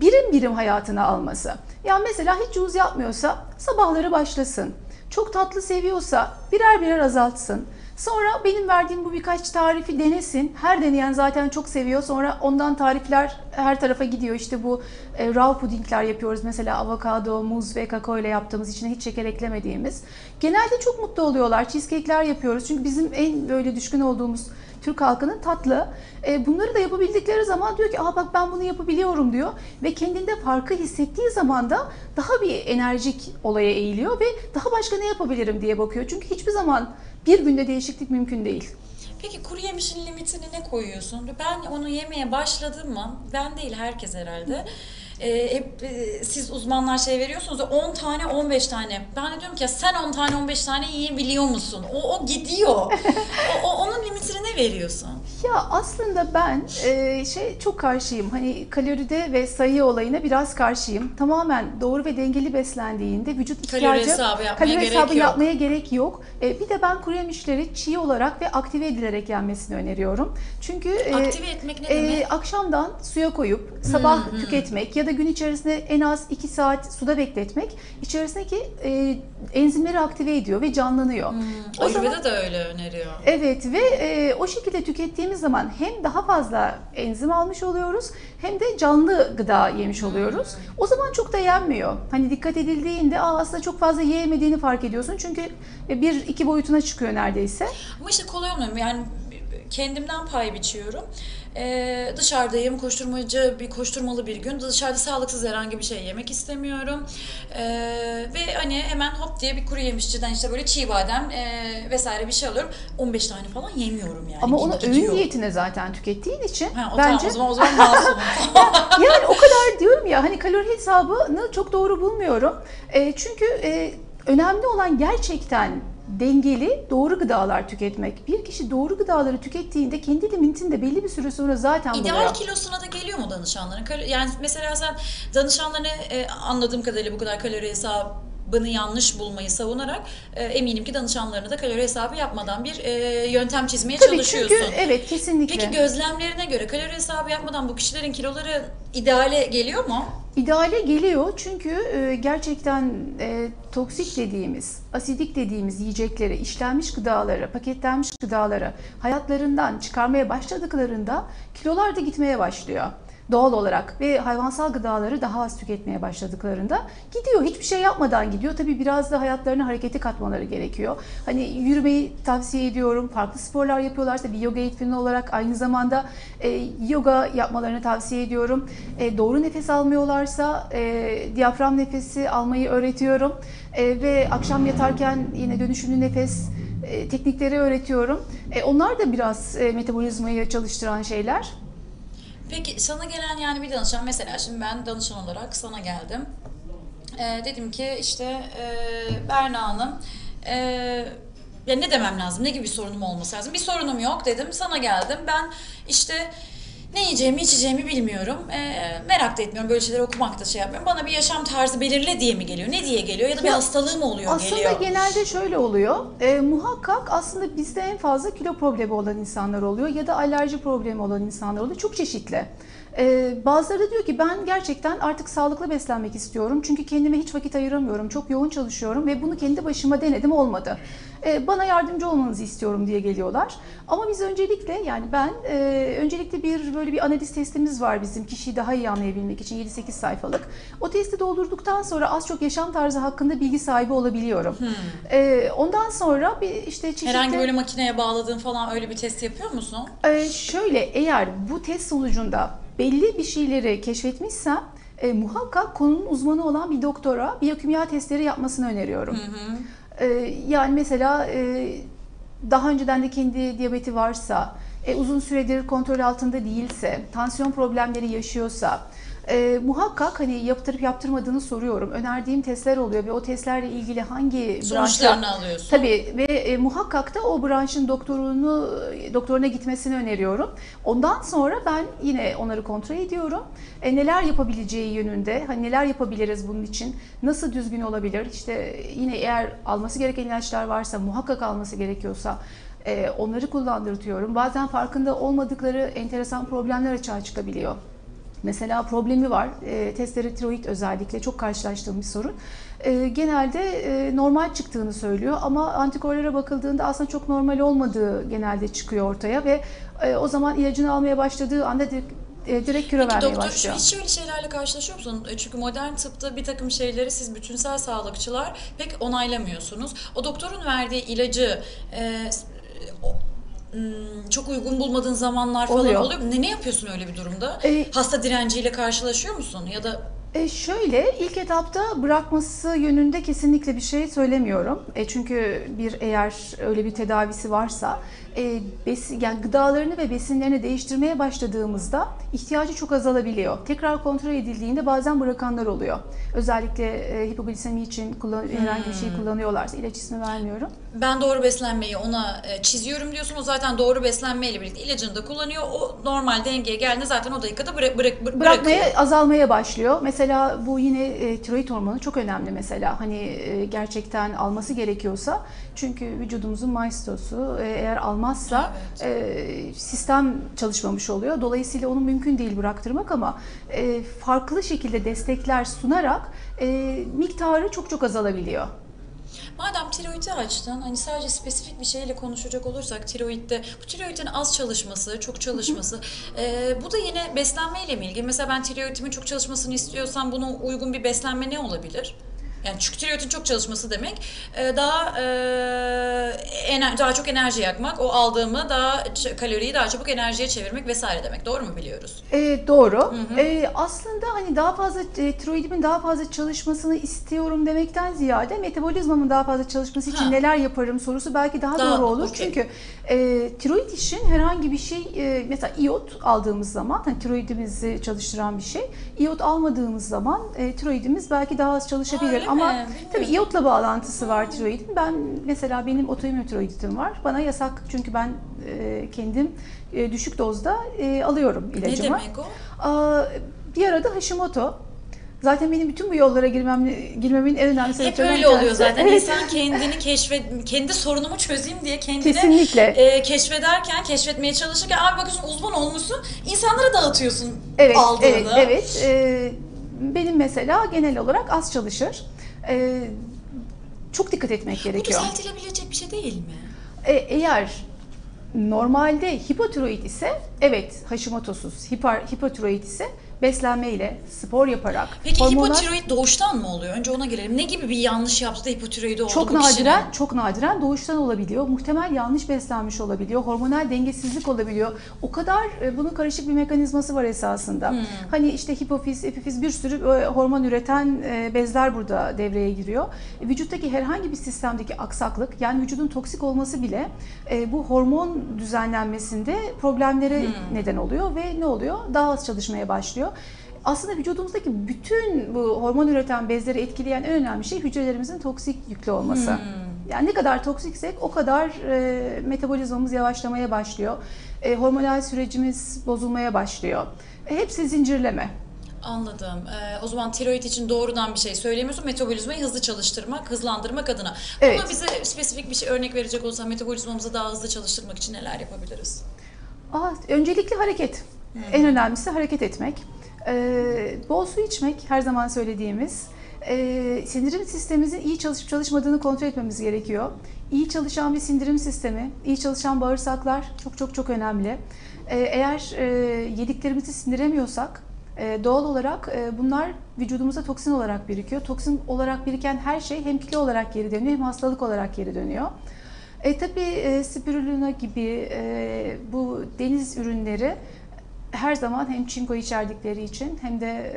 Birim birim hayatına alması. Yani mesela hiç cüz yapmıyorsa sabahları başlasın. Çok tatlı seviyorsa birer birer azaltsın. Sonra benim verdiğim bu birkaç tarifi denesin. Her deneyen zaten çok seviyor. Sonra ondan tarifler her tarafa gidiyor. İşte bu e, raw pudingler yapıyoruz. Mesela avokado, muz ve kakao ile yaptığımız içine hiç şeker eklemediğimiz. Genelde çok mutlu oluyorlar. Cheesecake'ler yapıyoruz. Çünkü bizim en böyle düşkün olduğumuz Türk halkının tatlı. E, bunları da yapabildikleri zaman diyor ki Aa bak ben bunu yapabiliyorum diyor. Ve kendinde farkı hissettiği zaman da daha bir enerjik olaya eğiliyor ve daha başka ne yapabilirim diye bakıyor. Çünkü hiçbir zaman bir günde değişiklik mümkün değil. Peki kuru yemişin limitini ne koyuyorsun? Ben onu yemeye başladım mı? Ben değil herkes herhalde. Hep e, siz uzmanlar şey veriyorsunuz ya 10 tane 15 tane. Ben de diyorum ki ya sen 10 tane 15 tane yiyebiliyor musun? O, o gidiyor. o, o- onun limitini ne veriyorsun? Ya aslında ben e, şey çok karşıyım. Hani kaloride ve sayı olayına biraz karşıyım. Tamamen doğru ve dengeli beslendiğinde vücut Kalori ihtiyacı hesabı yapmaya kalori gerek hesabı yok. yapmaya gerek yok. E, bir de ben kuru yemişleri çiğ olarak ve aktive edilerek yenmesini öneriyorum. Çünkü e, Aktive etmek ne e, demek? akşamdan suya koyup sabah tüketmek ya da gün içerisinde en az 2 saat suda bekletmek içerisindeki e, enzimleri aktive ediyor ve canlanıyor. O zaman- Ayurveda da öyle öneriyor. Evet ve e, o şekilde tükettiğimiz zaman hem daha fazla enzim almış oluyoruz hem de canlı gıda yemiş oluyoruz. O zaman çok da yenmiyor. Hani dikkat edildiğinde Aa, aslında çok fazla yiyemediğini fark ediyorsun. Çünkü e, bir iki boyutuna çıkıyor neredeyse. Ama işte kolay olmuyor. Yani kendimden pay biçiyorum. Ee, dışarıdayım, koşturmacı bir koşturmalı bir gün. Dışarıda sağlıksız herhangi bir şey yemek istemiyorum. Ee, ve hani hemen hop diye bir kuru yemişçiden işte böyle çiğ badem e, vesaire bir şey alıyorum. 15 tane falan yemiyorum yani. Ama onu öğün niyetine zaten tükettiğin için Ha, o bence tamam, o zaman, o zaman masumum. yani o kadar diyorum ya hani kalori hesabını çok doğru bulmuyorum. E, çünkü e, önemli olan gerçekten dengeli doğru gıdalar tüketmek. Bir kişi doğru gıdaları tükettiğinde kendi limitinde belli bir süre sonra zaten buluyor. İdeal kilosuna da geliyor mu danışanların? Yani mesela sen danışanlarını e, anladığım kadarıyla bu kadar kalori hesabını yanlış bulmayı savunarak e, eminim ki danışanlarına da kalori hesabı yapmadan bir e, yöntem çizmeye Tabii çalışıyorsun. çünkü evet kesinlikle. Peki gözlemlerine göre kalori hesabı yapmadan bu kişilerin kiloları ideale geliyor mu? İdeale geliyor çünkü e, gerçekten e, toksik dediğimiz, asidik dediğimiz yiyecekleri, işlenmiş gıdaları, paketlenmiş gıdaları hayatlarından çıkarmaya başladıklarında kilolar da gitmeye başlıyor. Doğal olarak ve hayvansal gıdaları daha az tüketmeye başladıklarında gidiyor. Hiçbir şey yapmadan gidiyor. Tabii biraz da hayatlarına hareketi katmaları gerekiyor. Hani yürümeyi tavsiye ediyorum. Farklı sporlar yapıyorlarsa bir yoga eğitmeni olarak aynı zamanda e, yoga yapmalarını tavsiye ediyorum. E, doğru nefes almıyorlarsa e, diyafram nefesi almayı öğretiyorum. E, ve akşam yatarken yine dönüşümlü nefes e, teknikleri öğretiyorum. E, onlar da biraz e, metabolizmayı çalıştıran şeyler. Peki sana gelen yani bir danışan mesela şimdi ben danışan olarak sana geldim. Ee, dedim ki işte e, Berna Hanım e, ya ne demem lazım? Ne gibi bir sorunum olması lazım? Bir sorunum yok dedim. Sana geldim. Ben işte ne yiyeceğimi içeceğimi bilmiyorum. E, merak da etmiyorum. Böyle şeyleri okumak da şey yapmıyorum. Bana bir yaşam tarzı belirle diye mi geliyor? Ne diye geliyor? Ya da bir hastalığı mı oluyor Aslında geliyor? genelde şöyle oluyor. E, muhakkak aslında bizde en fazla kilo problemi olan insanlar oluyor ya da alerji problemi olan insanlar oluyor. Çok çeşitli. Ee, bazıları da diyor ki ben gerçekten artık sağlıklı beslenmek istiyorum. Çünkü kendime hiç vakit ayıramıyorum. Çok yoğun çalışıyorum ve bunu kendi başıma denedim olmadı. Ee, bana yardımcı olmanızı istiyorum diye geliyorlar. Ama biz öncelikle yani ben e, öncelikle bir böyle bir analiz testimiz var bizim kişiyi daha iyi anlayabilmek için 7-8 sayfalık. O testi doldurduktan sonra az çok yaşam tarzı hakkında bilgi sahibi olabiliyorum. Ee, ondan sonra bir işte çeşitli... Herhangi böyle makineye bağladığın falan öyle bir test yapıyor musun? Şöyle eğer bu test sonucunda belli bir şeyleri keşfetmişsem e, muhakkak konunun uzmanı olan bir doktora biyokimya testleri yapmasını öneriyorum. Ee, yani mesela e, daha önceden de kendi diyabeti varsa, e, uzun süredir kontrol altında değilse, tansiyon problemleri yaşıyorsa, e, muhakkak hani yaptırıp yaptırmadığını soruyorum. Önerdiğim testler oluyor ve o testlerle ilgili hangi Sonuçlarını branşa- alıyorsun. Tabii ve e, muhakkak da o branşın doktorunu doktoruna gitmesini öneriyorum. Ondan sonra ben yine onları kontrol ediyorum. E, neler yapabileceği yönünde, hani neler yapabiliriz bunun için, nasıl düzgün olabilir? İşte yine eğer alması gereken ilaçlar varsa, muhakkak alması gerekiyorsa e, onları kullandırtıyorum. Bazen farkında olmadıkları enteresan problemler açığa çıkabiliyor. Mesela problemi var. E, testleri tiroid özellikle çok karşılaştığım bir sorun. E, genelde e, normal çıktığını söylüyor ama antikorlara bakıldığında aslında çok normal olmadığı genelde çıkıyor ortaya ve e, o zaman ilacını almaya başladığı anda direkt, e, direkt kilo vermeye doktor başlıyor. hiç şöyle şeylerle karşılaşıyor musun? E, Çünkü modern tıpta bir takım şeyleri siz bütünsel sağlıkçılar pek onaylamıyorsunuz. O doktorun verdiği ilacı e, s- o- çok uygun bulmadığın zamanlar falan Oluyor. oluyor? Ne, ne yapıyorsun öyle bir durumda? E, Hasta direnciyle karşılaşıyor musun? Ya da E şöyle ilk etapta bırakması yönünde kesinlikle bir şey söylemiyorum. E çünkü bir eğer öyle bir tedavisi varsa e, besin, yani gıdalarını ve besinlerini değiştirmeye başladığımızda ihtiyacı çok azalabiliyor. Tekrar kontrol edildiğinde bazen bırakanlar oluyor. Özellikle e, hipoglisemi için kullan, herhangi bir şey kullanıyorlarsa ilaç ismi vermiyorum. ben doğru beslenmeyi ona e, çiziyorum diyorsun. O zaten doğru beslenmeyle birlikte ilacını da kullanıyor. O normal dengeye geldiğinde zaten o dakikada bırak, bırak, bırak, bırakmaya bırakıyor. azalmaya başlıyor. Mesela bu yine e, tiroid hormonu çok önemli mesela. Hani e, gerçekten alması gerekiyorsa çünkü vücudumuzun maestrosu e, eğer almazsa e, sistem çalışmamış oluyor. Dolayısıyla onu mümkün değil bıraktırmak ama e, farklı şekilde destekler sunarak e, miktarı çok çok azalabiliyor. Madem tiroidi açtın, hani sadece spesifik bir şeyle konuşacak olursak tiroidde, bu tiroidin az çalışması, çok çalışması, e, bu da yine beslenmeyle mi ilgili? Mesela ben tiroidimin çok çalışmasını istiyorsam buna uygun bir beslenme ne olabilir? Yani çünkü tiroidin çok çalışması demek e, daha e, daha çok enerji yakmak, o aldığımı daha kaloriyi daha çabuk enerjiye çevirmek vesaire demek. Doğru mu biliyoruz? E, doğru. E, aslında hani daha fazla e, tiroidimin daha fazla çalışmasını istiyorum demekten ziyade metabolizmamın daha fazla çalışması için Ha. neler yaparım sorusu belki daha, Daha- doğru olur. okey. Çünkü e, tiroid için herhangi bir şey e, mesela iot aldığımız zaman hani tiroidimizi çalıştıran bir şey. İyot almadığımız zaman e, tiroidimiz belki daha az çalışabilir mi? ama Bilmiyorum. tabii iyotla bağlantısı var tiroidin. Ben mesela benim otoimmün tiroiditim var. Bana yasak çünkü ben e, kendim e, düşük dozda e, alıyorum Ne ilacımı. demek o? Aa, bir arada Hashimoto. Zaten benim bütün bu yollara girmem, girmemin en önemli Hep sebeplerinden öyle oluyor zaten. Evet, İnsan kendini keşfet, kendi sorunumu çözeyim diye kendine kesinlikle. e, keşfederken, keşfetmeye çalışırken abi bakıyorsun uzman olmuşsun, insanlara dağıtıyorsun Evet, aldığını. evet, evet. Ee, benim mesela genel olarak az çalışır. Ee, çok dikkat etmek Bu gerekiyor. düzeltilebilecek bir şey değil mi? E, eğer normalde hipotiroid ise evet Hashimoto'suz, hiper, hipotiroid ise beslenmeyle, spor yaparak, Peki hormonal- hipotiroid doğuştan mı oluyor? Önce ona gelelim. Ne gibi bir yanlış yaptı da hipotiroidi oldu Çok bu kişinin? nadiren, çok nadiren doğuştan olabiliyor. Muhtemel yanlış beslenmiş olabiliyor. Hormonal dengesizlik olabiliyor. O kadar e, bunun karışık bir mekanizması var esasında. Hmm. Hani işte hipofiz, epifiz bir sürü e, hormon üreten e, bezler burada devreye giriyor. E, Vücuttaki herhangi bir sistemdeki aksaklık, yani vücudun toksik olması bile e, bu hormon düzenlenmesinde problemlere Hmm. neden oluyor ve ne oluyor? Daha az çalışmaya başlıyor. Aslında vücudumuzdaki bütün bu hormon üreten bezleri etkileyen en önemli şey hücrelerimizin toksik yüklü olması. Hmm. Yani ne kadar toksiksek o kadar e, metabolizmamız yavaşlamaya başlıyor. E, hormonal sürecimiz bozulmaya başlıyor. E, hepsi zincirleme. Anladım. Ee, o zaman tiroid için doğrudan bir şey söylemiyorsun. Metabolizmayı hızlı çalıştırmak, hızlandırmak adına. Evet. Bize spesifik bir şey örnek verecek olsan metabolizmamızı daha hızlı çalıştırmak için neler yapabiliriz? Aa, öncelikle hareket. En önemlisi hareket etmek. Ee, bol su içmek her zaman söylediğimiz. Ee, sindirim sistemimizin iyi çalışıp çalışmadığını kontrol etmemiz gerekiyor. İyi çalışan bir sindirim sistemi, iyi çalışan bağırsaklar çok çok çok önemli. Ee, eğer e, yediklerimizi sindiremiyorsak e, doğal olarak e, bunlar vücudumuza toksin olarak birikiyor. Toksin olarak biriken her şey hem kilo olarak geri dönüyor hem hastalık olarak geri dönüyor. E, tabii e, spirulina gibi e, bu deniz ürünleri her zaman hem çinko içerdikleri için hem de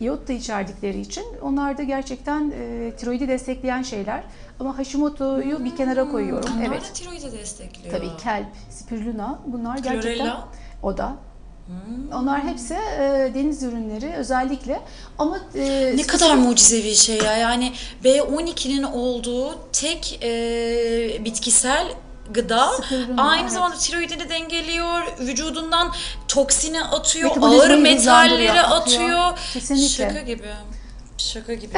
e, iot da içerdikleri için onlar da gerçekten e, tiroidi destekleyen şeyler. Ama Hashimoto'yu bir kenara koyuyorum. Onlar evet. da tiroidi destekliyor. Tabii kelp, spirulina bunlar gerçekten Chlorella. o da. Onlar hepsi e, deniz ürünleri özellikle ama e, Ne kadar mucizevi şey ya. Yani B12'nin olduğu tek e, bitkisel gıda Spirulina, aynı evet. zamanda tiroidini dengeliyor, vücudundan toksini atıyor, ağır metalleri atıyor. atıyor. Kesinlikle. Şaka gibi. Şaka gibi.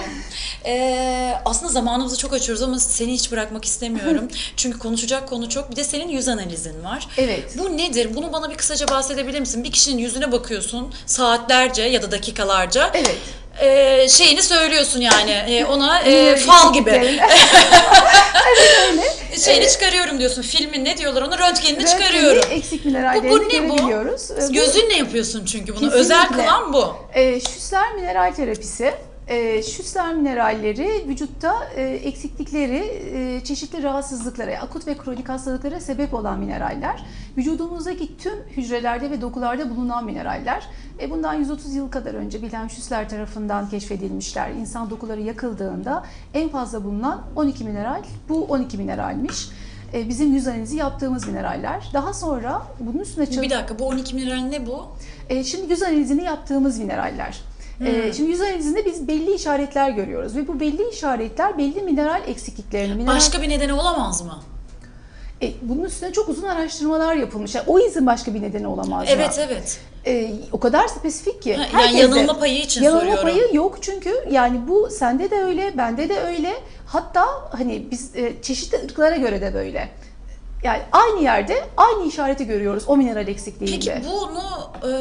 Ee, aslında zamanımızı çok açıyoruz ama seni hiç bırakmak istemiyorum. Çünkü konuşacak konu çok. Bir de senin yüz analizin var. Evet. Bu nedir? Bunu bana bir kısaca bahsedebilir misin? Bir kişinin yüzüne bakıyorsun saatlerce ya da dakikalarca. Evet. Ee, şeyini söylüyorsun yani Ee, ona e, fal gibi. eksikliklerini- Şeyini çıkarıyorum diyorsun. Filmin ne diyorlar ona? Röntgenini Röntgeni, çıkarıyorum. eksik minerallerini bu ne bu? görebiliyoruz. E, bu- Gözünle yapıyorsun çünkü bunu. Kesinlikle. Özel kılan bu. E, şüsler mineral terapisi. E, şüsler mineralleri vücutta e, eksiklikleri, e, çeşitli rahatsızlıklara, akut ve kronik hastalıklara sebep olan mineraller. Vücudumuzdaki tüm hücrelerde ve dokularda bulunan mineraller. E, bundan 130 yıl kadar önce Wilhelm Schüssler tarafından keşfedilmişler. İnsan dokuları yakıldığında en fazla bulunan 12 mineral, bu 12 mineralmiş. Bizim yüz analizi yaptığımız mineraller. Daha sonra bunun üstüne çalış- Bir dakika bu 12 mineral ne bu? şimdi yüz analizini yaptığımız mineraller. E, şimdi yüz analizinde biz belli işaretler görüyoruz ve bu belli işaretler belli mineral eksikliklerini, mineral... Başka bir nedeni olamaz mı? E, bunun üstüne çok uzun araştırmalar yapılmış. Yani o izin başka bir nedeni olamaz mı? Evet evet. E, o kadar spesifik ki. Ha, yani yanılma payı için yanılma soruyorum. payı yok çünkü yani bu sende de öyle, bende de öyle. Hatta hani biz e, çeşitli ırklara göre de böyle. Yani aynı yerde aynı işareti görüyoruz o mineral eksikliğinde. Peki bunu e,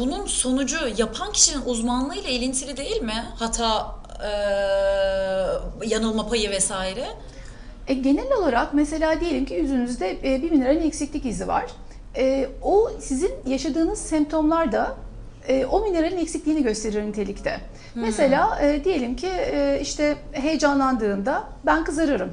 bunun sonucu yapan kişinin uzmanlığıyla ilintili değil mi? Hata e, yanılma payı vesaire. E, genel olarak mesela diyelim ki yüzünüzde e, bir mineralin eksiklik izi var. E, o sizin yaşadığınız semptomlar da e, o mineralin eksikliğini gösterir nitelikte. Mesela e, diyelim ki e, işte heyecanlandığında ben kızarırım.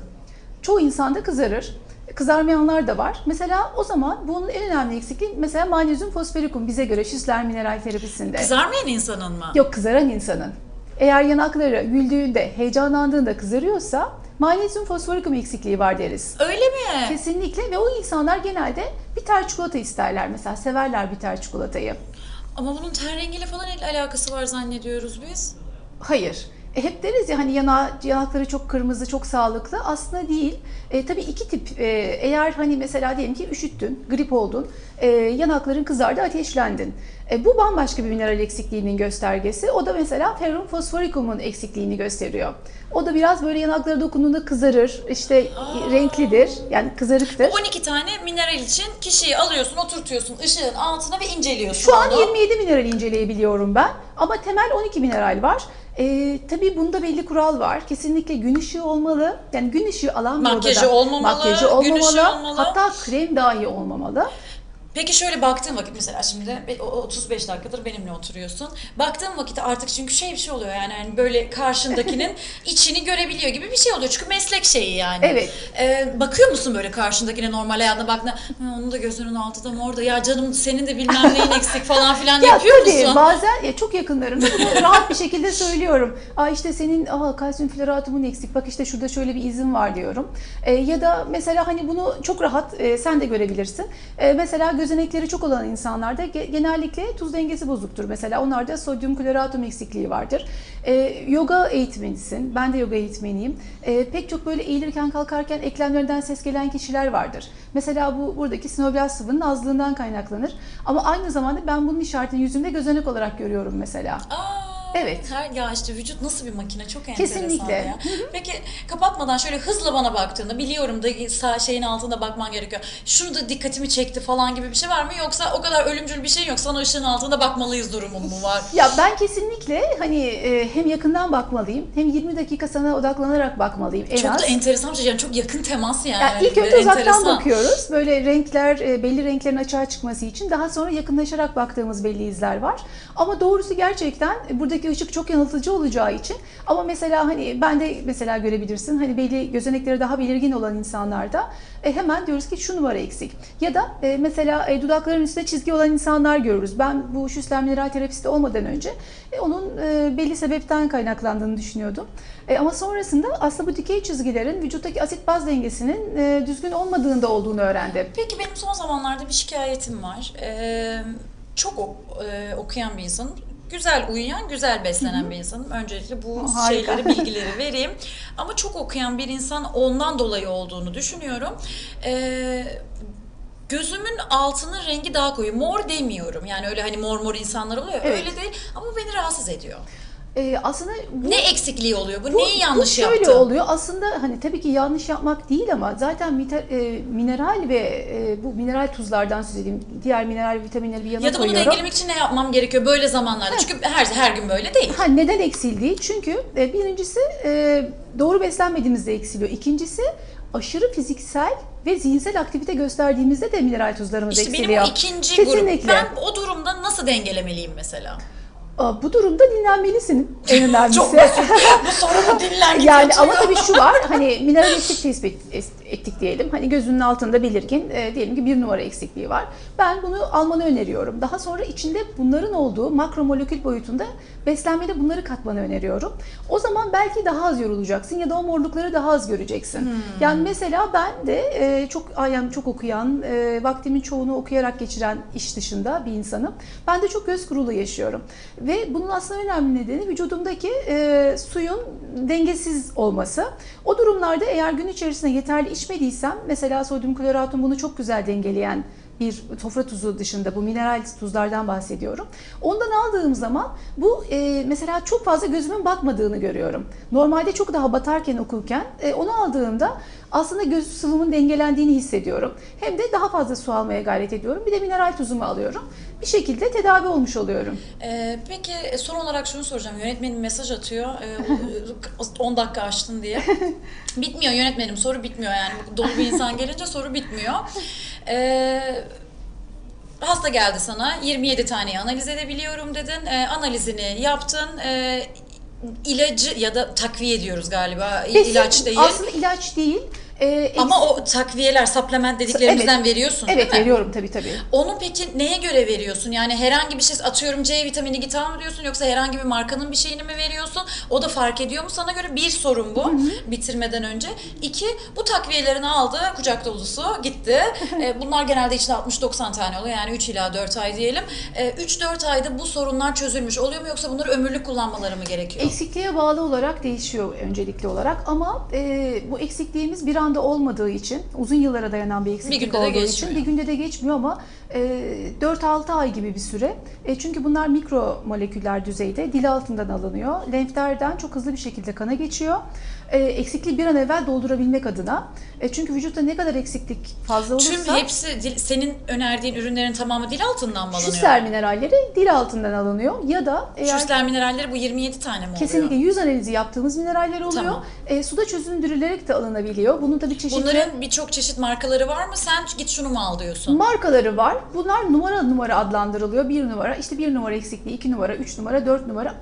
Çoğu insanda kızarır. Kızarmayanlar da var. Mesela o zaman bunun en önemli eksikliği mesela magnezyum fosforikum bize göre şüsler mineral terapisinde. Kızarmayan insanın mı? Yok kızaran insanın. Eğer yanakları güldüğünde, heyecanlandığında kızarıyorsa magnezyum fosforikum eksikliği var deriz. Öyle mi? Kesinlikle ve o insanlar genelde bitter çikolata isterler mesela severler bitter çikolatayı. Ama bunun ten rengiyle falan el alakası var zannediyoruz biz. Hayır. E, hep deriz ya hani yana, yanakları çok kırmızı, çok sağlıklı. Aslında değil. E, tabii iki tip. E, eğer hani mesela diyelim ki üşüttün, grip oldun, e, yanakların kızardı, ateşlendin. E, bu bambaşka bir mineral eksikliğinin göstergesi. O da mesela ferrum fosforikumun eksikliğini gösteriyor. O da biraz böyle yanaklara dokunduğunda kızarır, işte renklidir, yani kızarıktır. 12 tane mineral için kişiyi alıyorsun, oturtuyorsun ışığın altına ve inceliyorsun Şu an onu. 27 mineral inceleyebiliyorum ben ama temel 12 mineral var. Ee, tabii bunda belli kural var. Kesinlikle gün ışığı olmalı. Yani gün ışığı alan bir Makyajı odada. olmamalı, Makyajı gün olmamalı. ışığı olmalı. Hatta krem dahi olmamalı. Peki şöyle baktığın vakit mesela şimdi be- o- 35 dakikadır benimle oturuyorsun. Baktığın vakit artık çünkü şey bir şey oluyor yani hani böyle karşındakinin içini görebiliyor gibi bir şey oluyor. Çünkü meslek şeyi yani. Evet. Ee, bakıyor musun böyle karşındakine normal hayatına baktığında "Ha, onun da gözünün altı da mor da ya canım senin de bilmem neyin eksik falan filan Ya yapıyor tabii musun? bazen ya çok yakınlarımda bunu rahat bir şekilde söylüyorum. Aa işte senin aa, kalsiyum floratumun eksik. Bak işte şurada şöyle bir izin var diyorum. Ee, ya da mesela hani bunu çok rahat e, sen de görebilirsin. Ee, mesela gözenekleri çok olan insanlarda ge- genellikle tuz dengesi bozuktur. Mesela onlarda sodyum kloratum eksikliği vardır. Ee, yoga eğitmenisin. Ben de yoga eğitmeniyim. Ee, pek çok böyle eğilirken kalkarken eklemlerinden ses gelen kişiler vardır. Mesela bu buradaki sinoblast sıvının azlığından kaynaklanır. Ama aynı zamanda ben bunun işaretini yüzümde gözenek olarak görüyorum mesela. Aa, Evet. Her, ya işte vücut nasıl bir makine çok enteresan Kesinlikle. ya. Peki kapatmadan şöyle hızla bana baktığında biliyorum da sağ şeyin altında bakman gerekiyor. Şunu da dikkatimi çekti falan gibi bir şey var mı? Yoksa o kadar ölümcül bir şey yok. Sana ışığın altında bakmalıyız durumun mu var? Ya ben kesinlikle hani e, hem yakından bakmalıyım hem 20 dakika sana odaklanarak bakmalıyım en çok az. da enteresan bir şey. Yani çok yakın temas yani. Ya ilk önce uzaktan enteresan. bakıyoruz. Böyle renkler, e, belli renklerin açığa çıkması için. Daha sonra yakınlaşarak baktığımız belli izler var. Ama doğrusu gerçekten e, buradaki ışık çok yanıltıcı olacağı için. Ama mesela hani ben de mesela görebilirsin. Hani belli gözenekleri daha belirgin olan insanlarda e, hemen diyoruz ki şu numara eksik. Ya da e, mesela e, dudakların üstünde çizgi olan insanlar görürüz. Ben bu şüsler mineral terapisti olmadan önce e, onun e, belli sebepten kaynaklandığını düşünüyordum. E, ama sonrasında aslında bu dikey çizgilerin vücuttaki asit baz dengesinin e, düzgün olmadığında olduğunu öğrendim. Peki benim son zamanlarda bir şikayetim var. Ee, çok ok- e, okuyan bir insanım. Güzel uyuyan, güzel beslenen bir insanım. Öncelikle bu Ha, harika. şeyleri, bilgileri vereyim. Ama çok okuyan bir insan ondan dolayı olduğunu düşünüyorum. Ee, gözümün altının rengi daha koyu. Mor demiyorum. Yani öyle hani mor mor insanlar oluyor. Evet. Öyle değil ama bu beni rahatsız ediyor. E, aslında bu, Ne eksikliği oluyor? Bu, bu- neyi yanlış bu şöyle yaptım? oluyor. Aslında hani tabii ki yanlış yapmak değil ama zaten mite- e, mineral ve e, bu mineral tuzlardan söz edeyim. Diğer mineral vitaminleri bir yana Ya da bunu koyuyorum. dengelemek için ne yapmam gerekiyor böyle zamanlarda? Çünkü her her gün böyle değil. Ha, neden eksildiği? Çünkü e, birincisi e, doğru beslenmediğimizde eksiliyor. İkincisi aşırı fiziksel ve zihinsel aktivite gösterdiğimizde de mineral tuzlarımız İşte benim eksiliyor. o ikinci Kesinlikle. grup. Ben o durumda nasıl dengelemeliyim mesela? Aa, Bu durumda dinlenmelisin en önemlisi. Çok basit. Bu sorumu dinlen git Yani ama tabii şu var hani mineral eksik tespit es- ettik diyelim. Hani gözünün altında belirgin e, diyelim ki bir numara eksikliği var. Ben bunu almanı öneriyorum. Daha sonra içinde bunların olduğu makromolekül boyutunda beslenmede bunları katmanı öneriyorum. O zaman belki daha az yorulacaksın ya da o morlukları daha az göreceksin. Hmm. Yani mesela ben de e, çok yani çok okuyan, e, vaktimin çoğunu okuyarak geçiren iş dışında bir insanım. Ben de çok göz kurulu yaşıyorum. Ve bunun aslında önemli nedeni vücudumdaki e, suyun dengesiz olması. O durumlarda eğer gün içerisinde yeterli içmediysem mesela sodyum kloratın bunu çok güzel dengeleyen bir sofra tuzu dışında bu mineral tuzlardan bahsediyorum. Ondan aldığım zaman bu e, mesela çok fazla gözümün batmadığını görüyorum. Normalde çok daha batarken okurken e, onu aldığımda aslında göz sıvımın dengelendiğini hissediyorum. Hem de daha fazla su almaya gayret ediyorum. Bir de mineral tuzumu alıyorum. Bir şekilde tedavi olmuş oluyorum. Ee, peki e, son olarak şunu soracağım. Yönetmenim mesaj atıyor. Ee, 10 dakika açtın diye. bitmiyor yönetmenim. Soru bitmiyor yani. Dolu bir insan gelince soru bitmiyor. Ee, hasta geldi sana. 27 taneyi analiz edebiliyorum dedin. Ee, analizini yaptın. Ee, ilacı ya da takviye diyoruz galiba. Besin ilaç değil. Aslında ilaç değil. E, Ama o takviyeler, supplement dediklerimizden Evet. veriyorsun Evet değil mi? veriyorum tabii tabii. Onu peki neye göre veriyorsun? Yani herhangi bir şey atıyorum C vitamini git al mı diyorsun yoksa herhangi bir markanın bir şeyini mi veriyorsun? O da fark ediyor mu sana göre? Bir sorun bu bitirmeden önce. İki bu takviyelerini aldı kucak dolusu gitti. E, bunlar genelde işte 60-90 tane oluyor yani 3 ila 4 ay diyelim. E, 3-4 ayda bu sorunlar çözülmüş oluyor mu yoksa bunları ömürlük kullanmaları mı gerekiyor? Eksikliğe bağlı olarak değişiyor öncelikli olarak ama e, bu eksikliğimiz bir anda olmadığı için uzun yıllara dayanan bir eksiklik günde de olduğu geçmiyor. için bir günde de geçmiyor ama e, 4-6 ay gibi bir süre. E, çünkü bunlar mikro moleküller düzeyde dil altından alınıyor. Lenflerden çok hızlı bir şekilde kana geçiyor. E, eksikliği bir an evvel doldurabilmek adına. E, çünkü vücutta ne kadar eksiklik fazla olursa Tüm hepsi dil- senin önerdiğin ürünlerin tamamı dil altından mı alınıyor? şüsler mineralleri dil altından alınıyor ya da eğer Şüsler mineralleri bu 27 tane mi oluyor? Kesinlikle yüz analizi yaptığımız mineraller oluyor. Tamam. E, suda çözündürülerek de alınabiliyor. Bunun tabii çeşitli Bunların birçok çeşit markaları var mı? Sen git şunu mu al diyorsun? markaları var. Bunlar numara numara adlandırılıyor. Bir numara, işte bir numara eksikliği, iki numara, üç numara, dört numara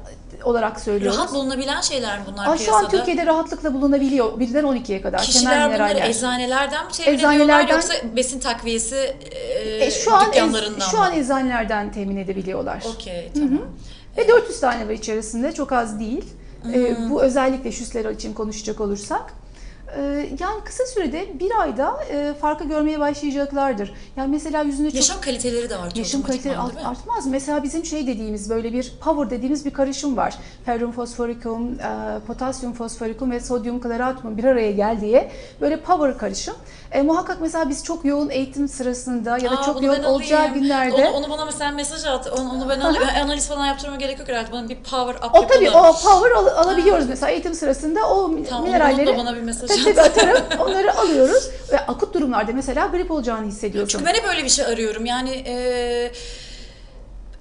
olarak söylüyoruz. Rahat bulunabilen şeyler mi bunlar Aa, şu piyasada? an Türkiye'de rahatlıkla bulunabiliyor. Birden 12'ye kadar. Kişiler bunları eczanelerden mi temin ediyorlar Eczanelerden- yoksa besin takviyesi e, E, şu an dükkanlarından ez- şu mı? an eczanelerden temin edebiliyorlar. Okey tamam. Ve 400 tane var içerisinde çok az değil. E, bu özellikle şüsler için konuşacak olursak. Ee, yani kısa sürede bir ayda e, farkı görmeye başlayacaklardır. Yani mesela yüzünde çok Yaşam kaliteleri de artıyor. Yaşam kaliteleri art- artmaz. Mesela bizim şey dediğimiz böyle bir power dediğimiz bir karışım var. Ferrum fosforikum, e, potasyum fosforikum ve sodyum kloratium bir araya geldiği böyle power karışım. E, muhakkak mesela biz çok yoğun eğitim sırasında ya da Aa, çok yoğun olacağı günlerde Onu, onu bana mesela mesaj at. Onu, onu ben alayım. Analiz falan yaptırmama gerek yok herhalde. Bana bir power up o tabii o power al- alabiliyoruz mesela eğitim sırasında o Tamam, mineralleri unutma, bana bir mesaj atarım. Onları alıyoruz ve akut durumlarda mesela grip olacağını hissediyorsun. Çünkü ben hep böyle bir şey arıyorum. Yani e,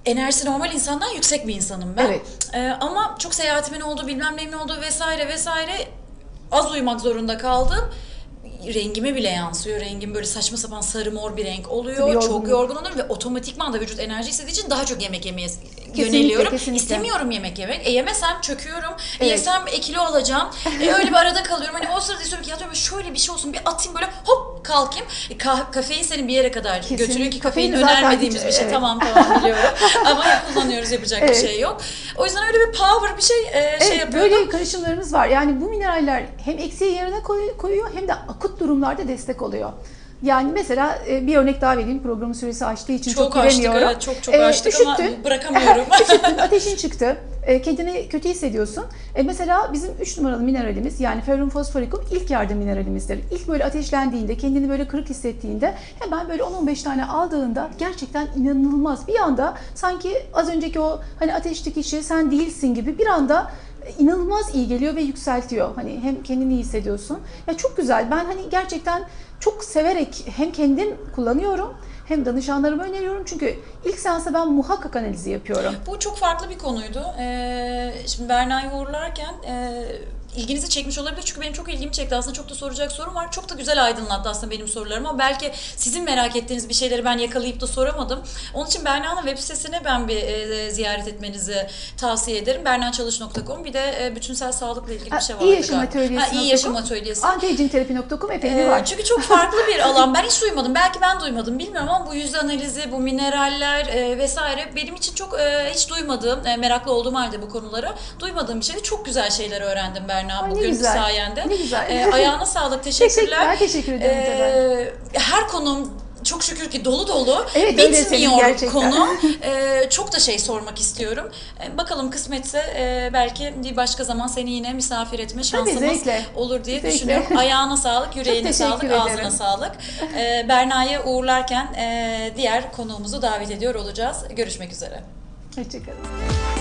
enerjisi normal insandan yüksek bir insanım ben. Evet. E, ama çok seyahatimin oldu, bilmem neyin oldu vesaire vesaire az uyumak zorunda kaldım. Rengime bile yansıyor. Rengim böyle saçma sapan sarı mor bir renk oluyor. Tabii yorgun. Çok yorgun oluyorum ve otomatikman da vücut enerji istediği için daha çok yemek yemeye Kesinlikle, yöneliyorum. kesinlikle. İstemiyorum yemek yemek. E yemesem çöküyorum. E Evet. yesem e, kilo alacağım. E öyle bir arada kalıyorum. Hani o sırada istiyorum ki ya diyorum şöyle bir şey olsun bir atayım böyle hop kalkayım. E, ka- kafein senin bir yere kadar Kesinlikle. götürüyor ki kafein önermediğimiz hiç- bir şey. evet. Tamam tamam biliyorum. Ama kullanıyoruz yapacak Evet. bir şey yok. O yüzden öyle bir power bir şey e, şey Evet, yapıyordum. böyle karışımlarımız var. Yani bu mineraller hem eksiği yerine koy- koyuyor hem de akut durumlarda destek oluyor. Yani mesela e, bir örnek daha vereyim. Programın süresi açtığı için çok, Çok açtık evet çok çok E, açtık ama üşüttün. bırakamıyorum. Üşüttün, ateşin çıktı. E, kendini kötü hissediyorsun. Mesela bizim 3 numaralı mineralimiz yani ferrum fosforikum ilk yardım mineralimizdir. İlk böyle ateşlendiğinde, kendini böyle kırık hissettiğinde hemen böyle 10-15 tane aldığında gerçekten inanılmaz. Bir anda sanki az önceki o hani ateşteki kişi sen değilsin gibi bir anda inanılmaz iyi geliyor ve yükseltiyor. Hani hem kendini iyi hissediyorsun. Ya çok güzel. Ben hani gerçekten çok severek hem kendim kullanıyorum hem danışanlarıma öneriyorum. Çünkü ilk seansta ben muhakkak analizi yapıyorum. Bu çok farklı bir konuydu. Ee, şimdi Berna'yı uğurlarken e, ilginizi çekmiş olabilir. Çünkü benim çok ilgimi çekti. Aslında çok da soracak sorum var. Çok da güzel aydınlattı aslında benim sorularımı. Belki sizin merak ettiğiniz bir şeyleri ben yakalayıp da soramadım. Onun için Berna'nın web sitesine ben bir e, ziyaret etmenizi tavsiye ederim. bernachalış.com bir de e, bütünsel sağlıkla ilgili bir şey vardı. İyi Yaşam. Atölyesi. Ha, iyi Yaşam Atölyesi. Antiagingterapi.com epey Ee, var. Çünkü çok farklı bir alan. Ben hiç duymadım. Belki ben duymadım bilmiyorum ama bu yüz analizi, bu mineraller e, vesaire benim için çok e, hiç duymadığım, e, meraklı olduğum halde bu konulara duymadığım bir şeydi. Çok güzel şeyler öğrendim Berna Ay, ne bugün güzel. sayende. Ne güzel. E, ayağına sağlık. Teşekkürler. Teşekkürler, teşekkür ederim E, her konum çok şükür ki dolu dolu. Evet, Bitmiyor konu. E, çok da şey sormak istiyorum. E, bakalım kısmetse e, belki bir başka zaman seni yine misafir etme şansımız zevkle. olur diye Zevkle. düşünüyorum. Ayağına sağlık, yüreğine sağlık, ederim. ağzına sağlık. Ee, Berna'yı uğurlarken e, diğer konuğumuzu davet ediyor olacağız. Görüşmek üzere. Hoşçakalın.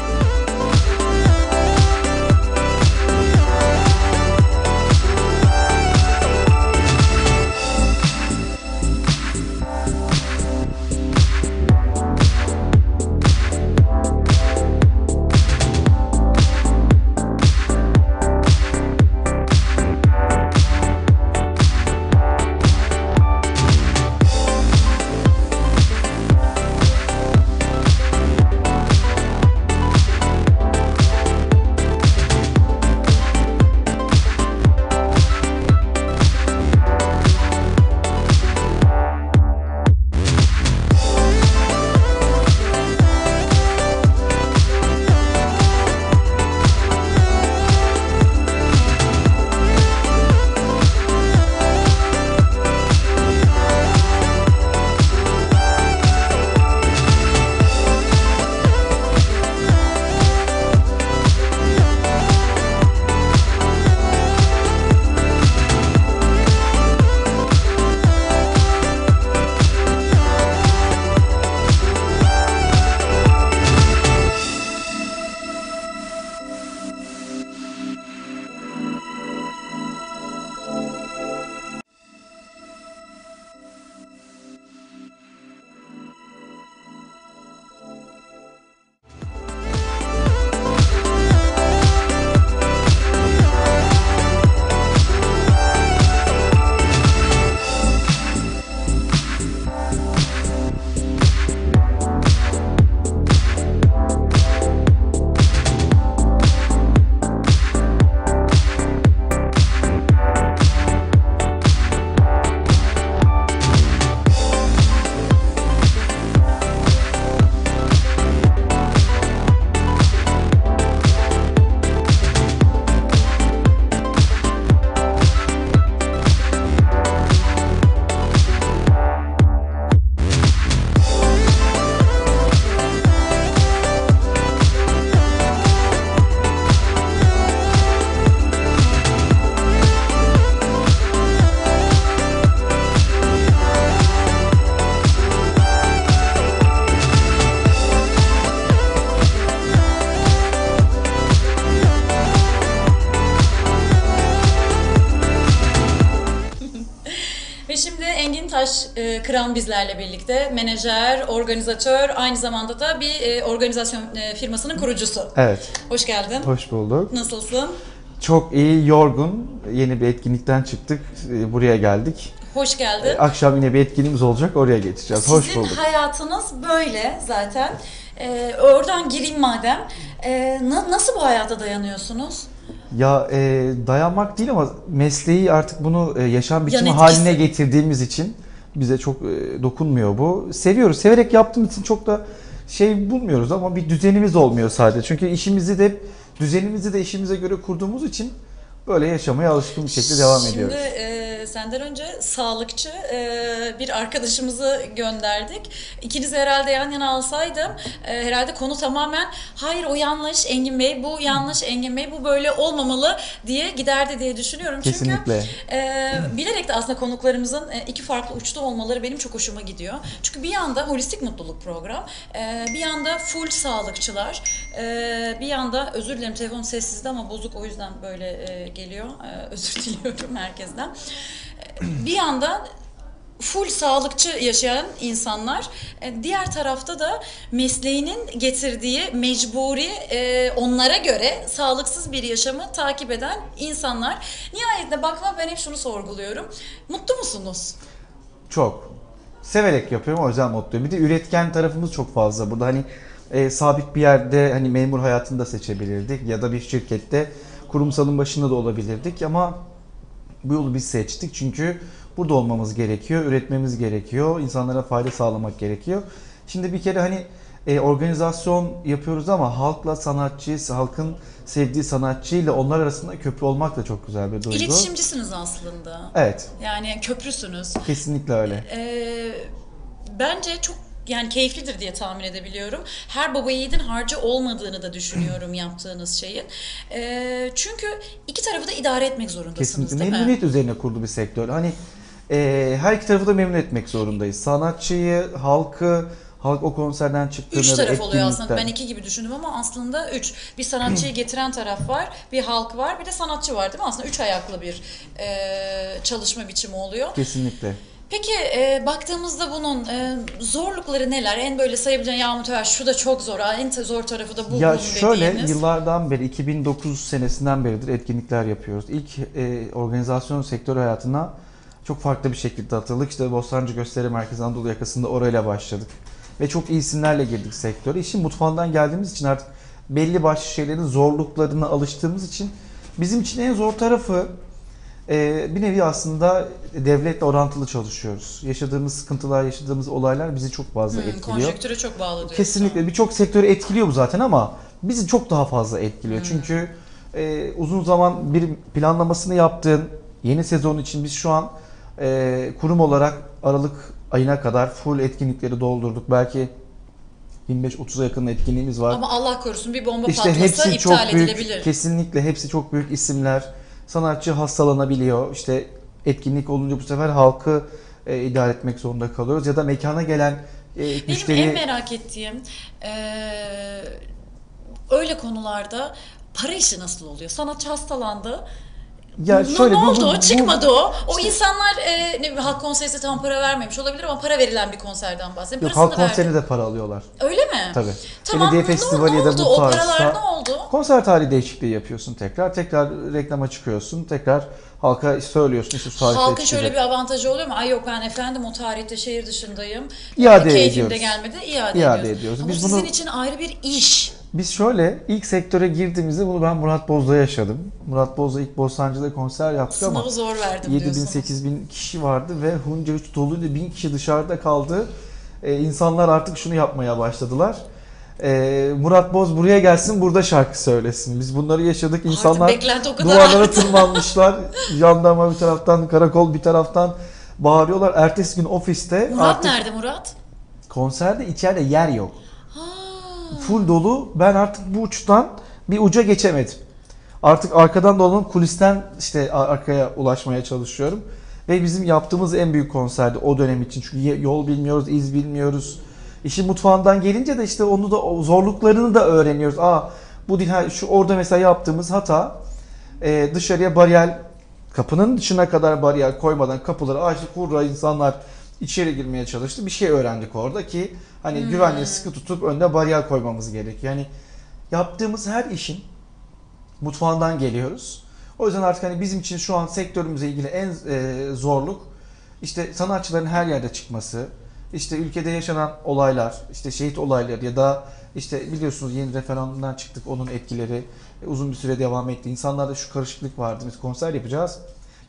Kıran bizlerle birlikte. Menajer, organizatör, aynı zamanda da bir e, organizasyon e, firmasının kurucusu. Evet, Hoş geldin. hoş bulduk. Nasılsın? Çok iyi, yorgun. Yeni bir etkinlikten çıktık, e, buraya geldik. Hoş geldin. Akşam yine bir etkinliğimiz olacak, oraya geçeceğiz. Hoş Sizin bulduk. hayatınız böyle zaten. E, oradan gireyim madem. E, na- nasıl bu hayata dayanıyorsunuz? Ya e, dayanmak değil ama mesleği artık bunu e, yaşam biçimi etkisi. haline getirdiğimiz için bize çok e, dokunmuyor bu. Seviyoruz, severek yaptığımız için çok da şey bulmuyoruz ama bir düzenimiz olmuyor sadece. Çünkü işimizi de düzenimizi de işimize göre kurduğumuz için böyle yaşamaya alışkın bir şekilde devam ediyoruz. Şimdi e, senden önce sağlıkçı e, bir arkadaşımızı gönderdik. İkinizi herhalde yan yana alsaydım e, herhalde konu tamamen hayır o yanlış Engin Bey, bu yanlış Engin Bey, bu böyle olmamalı diye giderdi diye düşünüyorum. Kesinlikle. Çünkü e, bilerek de aslında konuklarımızın e, iki farklı uçta olmaları benim çok hoşuma gidiyor. Çünkü bir yanda holistik mutluluk program, e, bir yanda full sağlıkçılar, e, bir yanda özür dilerim telefon sessizde ama bozuk o yüzden böyle e, geliyor. E, özür diliyorum herkesten. Bir yandan full sağlıkçı yaşayan insanlar, e, diğer tarafta da mesleğinin getirdiği mecburi e, onlara göre sağlıksız bir yaşamı takip eden insanlar. Nihayetinde bakma ben hep şunu sorguluyorum. Mutlu musunuz? Çok. Severek yapıyorum o yüzden mutluyum. Bir de üretken tarafımız çok fazla. Burada hani e, sabit bir yerde hani memur hayatında seçebilirdik ya da bir şirkette kurumsalın başında da olabilirdik ama bu yolu biz seçtik çünkü burada olmamız gerekiyor, üretmemiz gerekiyor, insanlara fayda sağlamak gerekiyor. Şimdi bir kere hani e, organizasyon yapıyoruz ama halkla sanatçı, halkın sevdiği sanatçıyla onlar arasında köprü olmak da çok güzel bir duygu. İletişimcisiniz aslında. Evet, Yani köprüsünüz. kesinlikle öyle. Ee, bence çok yani keyiflidir diye tahmin edebiliyorum. Her baba yiğidin harcı olmadığını da düşünüyorum yaptığınız şeyin. Ee, çünkü iki tarafı da idare etmek zorundasınız Kesinlikle değil mi? memnuniyet üzerine kurulu bir sektör. Hani e, her iki tarafı da memnun etmek zorundayız. Sanatçıyı, halkı, halk o konserden çıktığında Üç taraf oluyor aslında. Ben iki gibi düşündüm ama aslında üç. Bir sanatçıyı getiren taraf var, bir halk var, bir de sanatçı var değil mi? Aslında üç ayaklı bir e, çalışma biçimi oluyor. Kesinlikle. Peki e, baktığımızda bunun e, zorlukları neler? En böyle sayabileceğin ya Muteber şu da çok zor, en zor tarafı da bu ya bunun şöyle dediğiniz. yıllardan beri 2009 senesinden beridir etkinlikler yapıyoruz. İlk e, organizasyon sektör hayatına çok farklı bir şekilde atıldık. İşte Bostancı Gösteri Merkezi Anadolu yakasında orayla başladık. Ve çok iyi isimlerle girdik sektöre. İşin mutfağından geldiğimiz için artık belli başlı şeylerin zorluklarına alıştığımız için bizim için en zor tarafı bir nevi aslında devletle orantılı çalışıyoruz. Yaşadığımız sıkıntılar, yaşadığımız olaylar bizi çok fazla Hmm, etkiliyor. konjonktüre çok bağlı diyorsun. Kesinlikle birçok sektörü etkiliyor bu zaten ama bizi çok daha fazla etkiliyor. Hmm. Çünkü e, uzun zaman bir planlamasını yaptığın yeni sezon için biz şu an e, kurum olarak Aralık ayına kadar full etkinlikleri doldurduk. Belki 25-30'a yakın etkinliğimiz var. Ama Allah korusun bir bomba işte patlasa hepsi çok iptal büyük, edilebilir. kesinlikle hepsi çok büyük isimler. Sanatçı hastalanabiliyor. İşte etkinlik olunca bu sefer halkı e, idare etmek zorunda kalıyoruz. Ya da mekana gelen e, Benim müşteri... en merak ettiğim eee, öyle konularda para işi nasıl oluyor? Sanatçı hastalandı. Ya ne, şöyle ne bu- oldu? bu- Çıkmadı bu- o. O insanlar e, ne, halk konserisi tam para vermemiş olabilir ama para verilen bir konserden bahsediyorum. Yok, halk konserine de para alıyorlar. Öyle mi? Tabii. Tamam. Belediye festivali ya da bu O tarzda- paralar ne oldu? Konser tarihi değişikliği yapıyorsun tekrar. Tekrar reklama çıkıyorsun. Tekrar halka söylüyorsun işte tarihte Halkın şöyle çıkacak. bir avantajı oluyor mu? Ay yok ben efendim o tarihte şehir dışındayım. İade Keyfim de ediyoruz. gelmedi. İade, İade ediyoruz. ediyoruz. Ama Biz sizin bunu- için ayrı bir iş. Biz şöyle ilk sektöre girdiğimizde bunu ben Murat Boz'da yaşadım. Murat Boz'da ilk Bostancı'da konser yaptık ama Sınavı zor verdim 7 bin diyorsunuz. 8 bin kişi vardı ve Hunca 3 doluydu 1000 kişi dışarıda kaldı. Ee, insanlar artık şunu yapmaya başladılar. Ee, Murat Boz buraya gelsin burada şarkı söylesin. Biz bunları yaşadık. İnsanlar duvarlara tırmanmışlar. Jandarma bir taraftan, karakol bir taraftan bağırıyorlar. Ertesi gün ofiste Murat artık nerede Murat? konserde içeride yer yok. Full dolu. Ben artık bu uçtan bir uca geçemedim. Artık arkadan dolanıp kulisten işte ar- arkaya ulaşmaya çalışıyorum. Ve bizim yaptığımız en büyük konserdi o dönem için. Çünkü yol bilmiyoruz, iz bilmiyoruz. İşin mutfağından gelince de işte onu da zorluklarını da öğreniyoruz. Aa bu ha, şu orada mesela yaptığımız hata e, dışarıya bariyer kapının dışına kadar bariyer koymadan kapıları açtık, hurra insanlar içeri girmeye çalıştı. Bir şey öğrendik orada ki hani güvenliği sıkı tutup önüne bariyer koymamız gerekiyor. Yani yaptığımız her işin mutfağından geliyoruz. O yüzden artık hani bizim için şu an sektörümüzle ilgili en e, zorluk işte sanatçıların her yerde çıkması, işte ülkede yaşanan olaylar, işte şehit olayları ya da işte biliyorsunuz yeni referandumdan çıktık onun etkileri e, uzun bir süre devam etti. İnsanlarda şu karışıklık vardı. Biz konser yapacağız.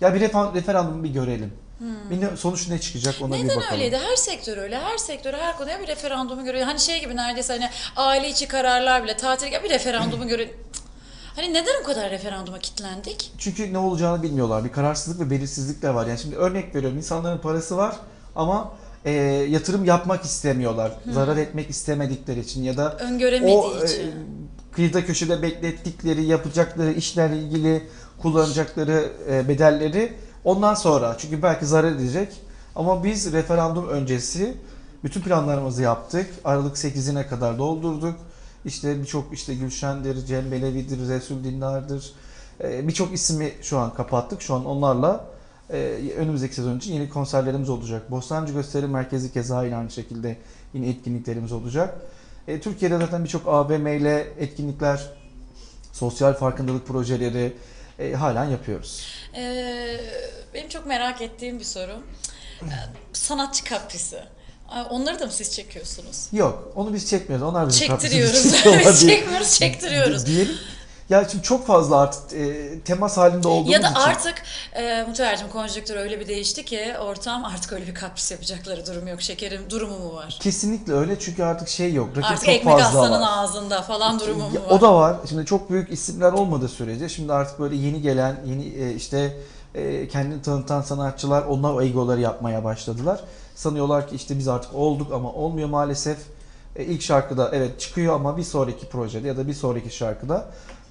Ya bir refer- referandumu bir görelim. Bir ne- sonuç ne çıkacak ona bir Neden bakalım. öyleydi? Her sektör öyle. Her sektör her konuya bir referandumu görüyor. Hani şey gibi neredeyse hani aile içi kararlar bile tatil bir referandumu görüyor. Hani neden o kadar referanduma kilitlendik? Çünkü ne olacağını bilmiyorlar. Bir kararsızlık ve belirsizlik de var. Yani şimdi örnek veriyorum. insanların parası var ama e, yatırım yapmak istemiyorlar. Zarar etmek istemedikleri için ya da Öngöremediği o e, için. kıyıda köşede beklettikleri, yapacakları işlerle ilgili kullanacakları e, bedelleri ondan sonra. Çünkü belki zarar edecek. Ama biz referandum öncesi bütün planlarımızı yaptık. Aralık 8'ine kadar doldurduk. İşte birçok işte Gülşen'dir, Cem Belevi'dir, Resul Dindar'dır. E, birçok ismi şu an kapattık. Şu an onlarla e, önümüzdeki sezon için yeni konserlerimiz olacak. Bostancı Gösteri Merkezi keza yine aynı şekilde yine etkinliklerimiz olacak. E, Türkiye'de zaten birçok AVM ile etkinlikler, sosyal farkındalık projeleri e, halen yapıyoruz. Ee, benim çok merak ettiğim bir soru. Sanatçı kaprisi. Onları da mı siz çekiyorsunuz? Yok, onu biz çekmiyoruz. Onlar bizim Çektiriyoruz. Biz diye- çekmiyoruz, çektiriyoruz. Diyelim. Ya şimdi çok fazla artık e, temas halinde olduğumuz Ya da için. artık e, Mutluver'cim konjonktür öyle bir değişti ki ortam artık öyle bir kapris yapacakları durum yok. Şekerim durumu mu var? Kesinlikle öyle çünkü artık şey yok. Rakip Artık çok ekmek fazla aslanın var. ağzında falan durumu mu var? O da var. Şimdi çok büyük isimler olmadığı sürece şimdi artık böyle yeni gelen, yeni e, işte e, kendini tanıtan sanatçılar onlar o egoları yapmaya başladılar. Sanıyorlar ki işte biz artık olduk ama olmuyor maalesef. E, ilk şarkıda evet çıkıyor ama bir sonraki projede ya da bir sonraki şarkıda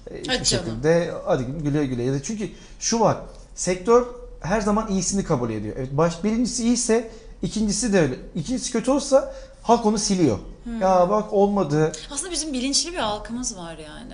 hiçbir Hadi canım. şekilde hadi güle güle ya da çünkü şu var. Sektör her zaman iyisini kabul ediyor. Evet baş birincisi iyiyse ikincisi de öyle. İkincisi kötü olsa halk onu siliyor. Hmm. Ya bak olmadı. Aslında bizim bilinçli bir halkımız var yani.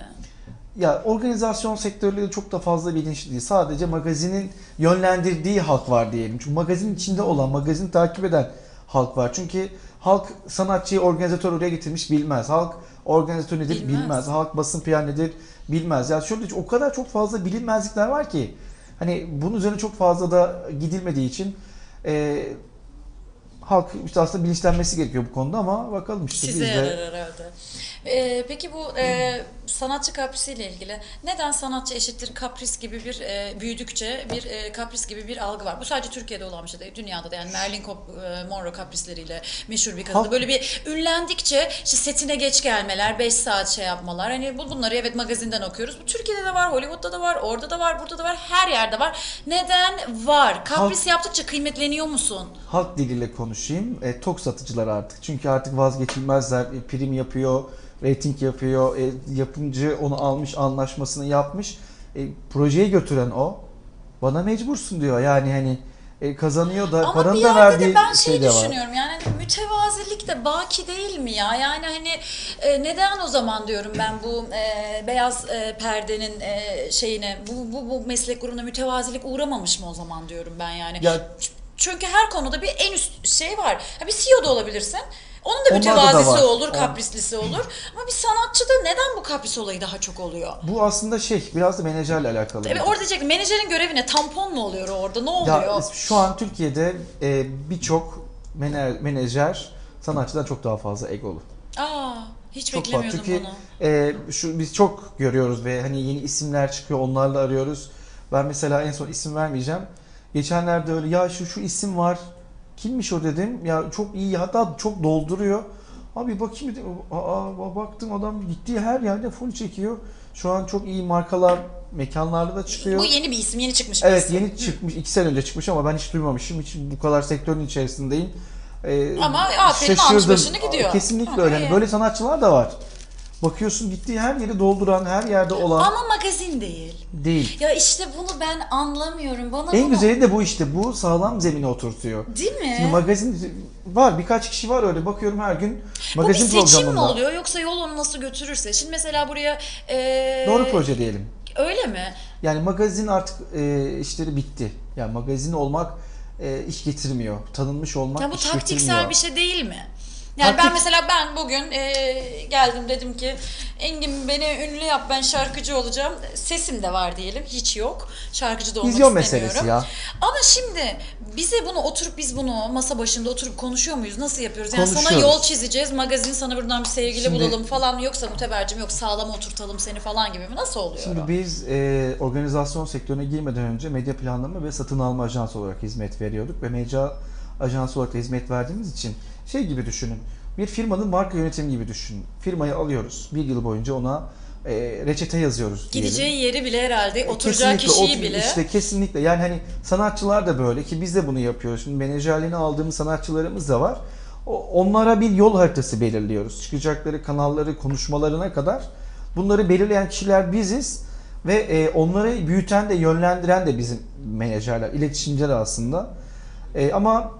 Ya organizasyon sektörleri çok da fazla bilinçli değil. Sadece magazinin yönlendirdiği halk var diyelim. Çünkü magazinin içinde olan, magazini takip eden halk var. Çünkü halk sanatçıyı organizatör oraya getirmiş bilmez. Halk organizatör nedir Bilmez. bilmez. Halk basın PR nedir bilmez. Ya şöyle o kadar çok fazla bilinmezlikler var ki. Hani bunun üzerine çok fazla da gidilmediği için e, halk işte aslında bilinçlenmesi gerekiyor bu konuda ama bakalım işte Size biz de yarar herhalde. Ee, peki bu e, sanatçı kaprisiyle ilgili neden sanatçı eşittir kapris gibi bir e, büyüdükçe bir e, kapris gibi bir algı var? Bu sadece Türkiye'de olan bir şey değil. Dünyada da yani Marilyn e, Monroe kaprisleriyle meşhur bir kadın. Halk- Böyle bir ünlendikçe işte setine geç gelmeler, 5 saat şey yapmalar. Hani bu bunları evet magazinden okuyoruz. Bu Türkiye'de de var, Hollywood'da da var, orada da var, burada da var, her yerde var. Neden var? Kapris yaptıkça kıymetleniyor musun? halk diliyle konuşayım. E, tok satıcılar artık. Çünkü artık vazgeçilmezler. E, prim yapıyor, rating yapıyor. E, yapımcı onu almış, anlaşmasını yapmış. E, projeyi götüren o. Bana mecbursun diyor. Yani hani e, kazanıyor da Ama paranı da verdiği de ben şey, de var. düşünüyorum yani hani mütevazilik de baki değil mi ya? Yani hani e, neden o zaman diyorum ben bu e, beyaz e, perdenin e, şeyine bu, bu, bu meslek grubuna mütevazilik uğramamış mı o zaman diyorum ben yani. Ya Çünkü her konuda bir en üst şey var. Ha, bir CEO da olabilirsin. Onun da da mütevazisi olur, kaprislisi olur. Ama bir sanatçıda neden bu kapris olayı daha çok oluyor? bu aslında şey biraz da menajerle alakalı. Evet orada diyecektim menajerin görevi ne? Tampon mu oluyor orada? Ne oluyor? Ya şu an Türkiye'de e, birçok menajer sanatçıdan çok daha fazla egolu. Aa, hiç Çok beklemiyordum Çünkü bunu. e, şu biz çok görüyoruz ve hani yeni isimler çıkıyor onlarla arıyoruz. Ben mesela en son isim vermeyeceğim. Geçenlerde öyle ya şu şu isim var. Kimmiş o dedim. Ya çok iyi hatta çok dolduruyor. Abi bakayım dedim. Aa, baktım adam gittiği her yerde full çekiyor. Şu an çok iyi markalar mekanlarda da çıkıyor. Bu yeni bir isim, yeni çıkmış bir Evet isim. yeni çıkmış. iki sene önce çıkmış ama ben hiç duymamışım. Hiç bu kadar sektörün içerisindeyim. Ee, Ama aferin, almış başını gidiyor. Kesinlikle öyle. İyi. böyle sanatçılar da var. Bakıyorsun gittiği her yeri dolduran, her yerde olan Ama magazin değil. değil. Ya işte bunu ben anlamıyorum. Bana En bunu... güzeli de bu işte. Bu sağlam zemine oturtuyor. Değil mi? Şimdi magazin var birkaç kişi var öyle bakıyorum her gün Bu bir magazin seçim mi programında. oluyor yoksa yol onu nasıl götürürse? Şimdi mesela buraya... e, Doğru proje diyelim. Öyle mi? Yani magazin artık e, işleri bitti. Yani magazin olmak e, iş getirmiyor. Tanınmış olmak Ya bu iş taktiksel getirmiyor. bir şey değil mi? Yani ben Taktik- mesela ben bugün e, geldim dedim ki Engin beni ünlü yap ben şarkıcı olacağım. Sesim de var diyelim hiç yok. Şarkıcı da olmak Vizyon istemiyorum. meselesi ya. Ama şimdi bize bunu oturup biz bunu masa başında oturup konuşuyor muyuz? Nasıl yapıyoruz? Yani sana Konuşuyoruz. yol çizeceğiz. Magazin sana buradan bir sevgili Şimdi- bulalım falan yoksa mütebercim yok sağlam oturtalım seni falan gibi mi? Nasıl oluyor? Şimdi biz e, organizasyon sektörüne girmeden önce medya planlama ve satın alma ajansı olarak hizmet veriyorduk ve medya ajansı olarak da hizmet verdiğimiz için şey gibi düşünün. Bir firmanın marka yönetimi gibi düşünün. Firmayı alıyoruz. Bir yıl boyunca ona e, reçete yazıyoruz diyelim. Gideceği yeri bile herhalde oturacağı Kesinlikle, kişiyi bile. işte kesinlikle yani hani sanatçılar da böyle ki biz de bunu yapıyoruz. Şimdi menajerliğini aldığımız sanatçılarımız da var. Onlara bir yol haritası belirliyoruz. Çıkacakları kanalları, konuşmalarına kadar bunları belirleyen kişiler biziz ve e, onları büyüten de yönlendiren de bizim menajerler, iletişimciler aslında. E, ama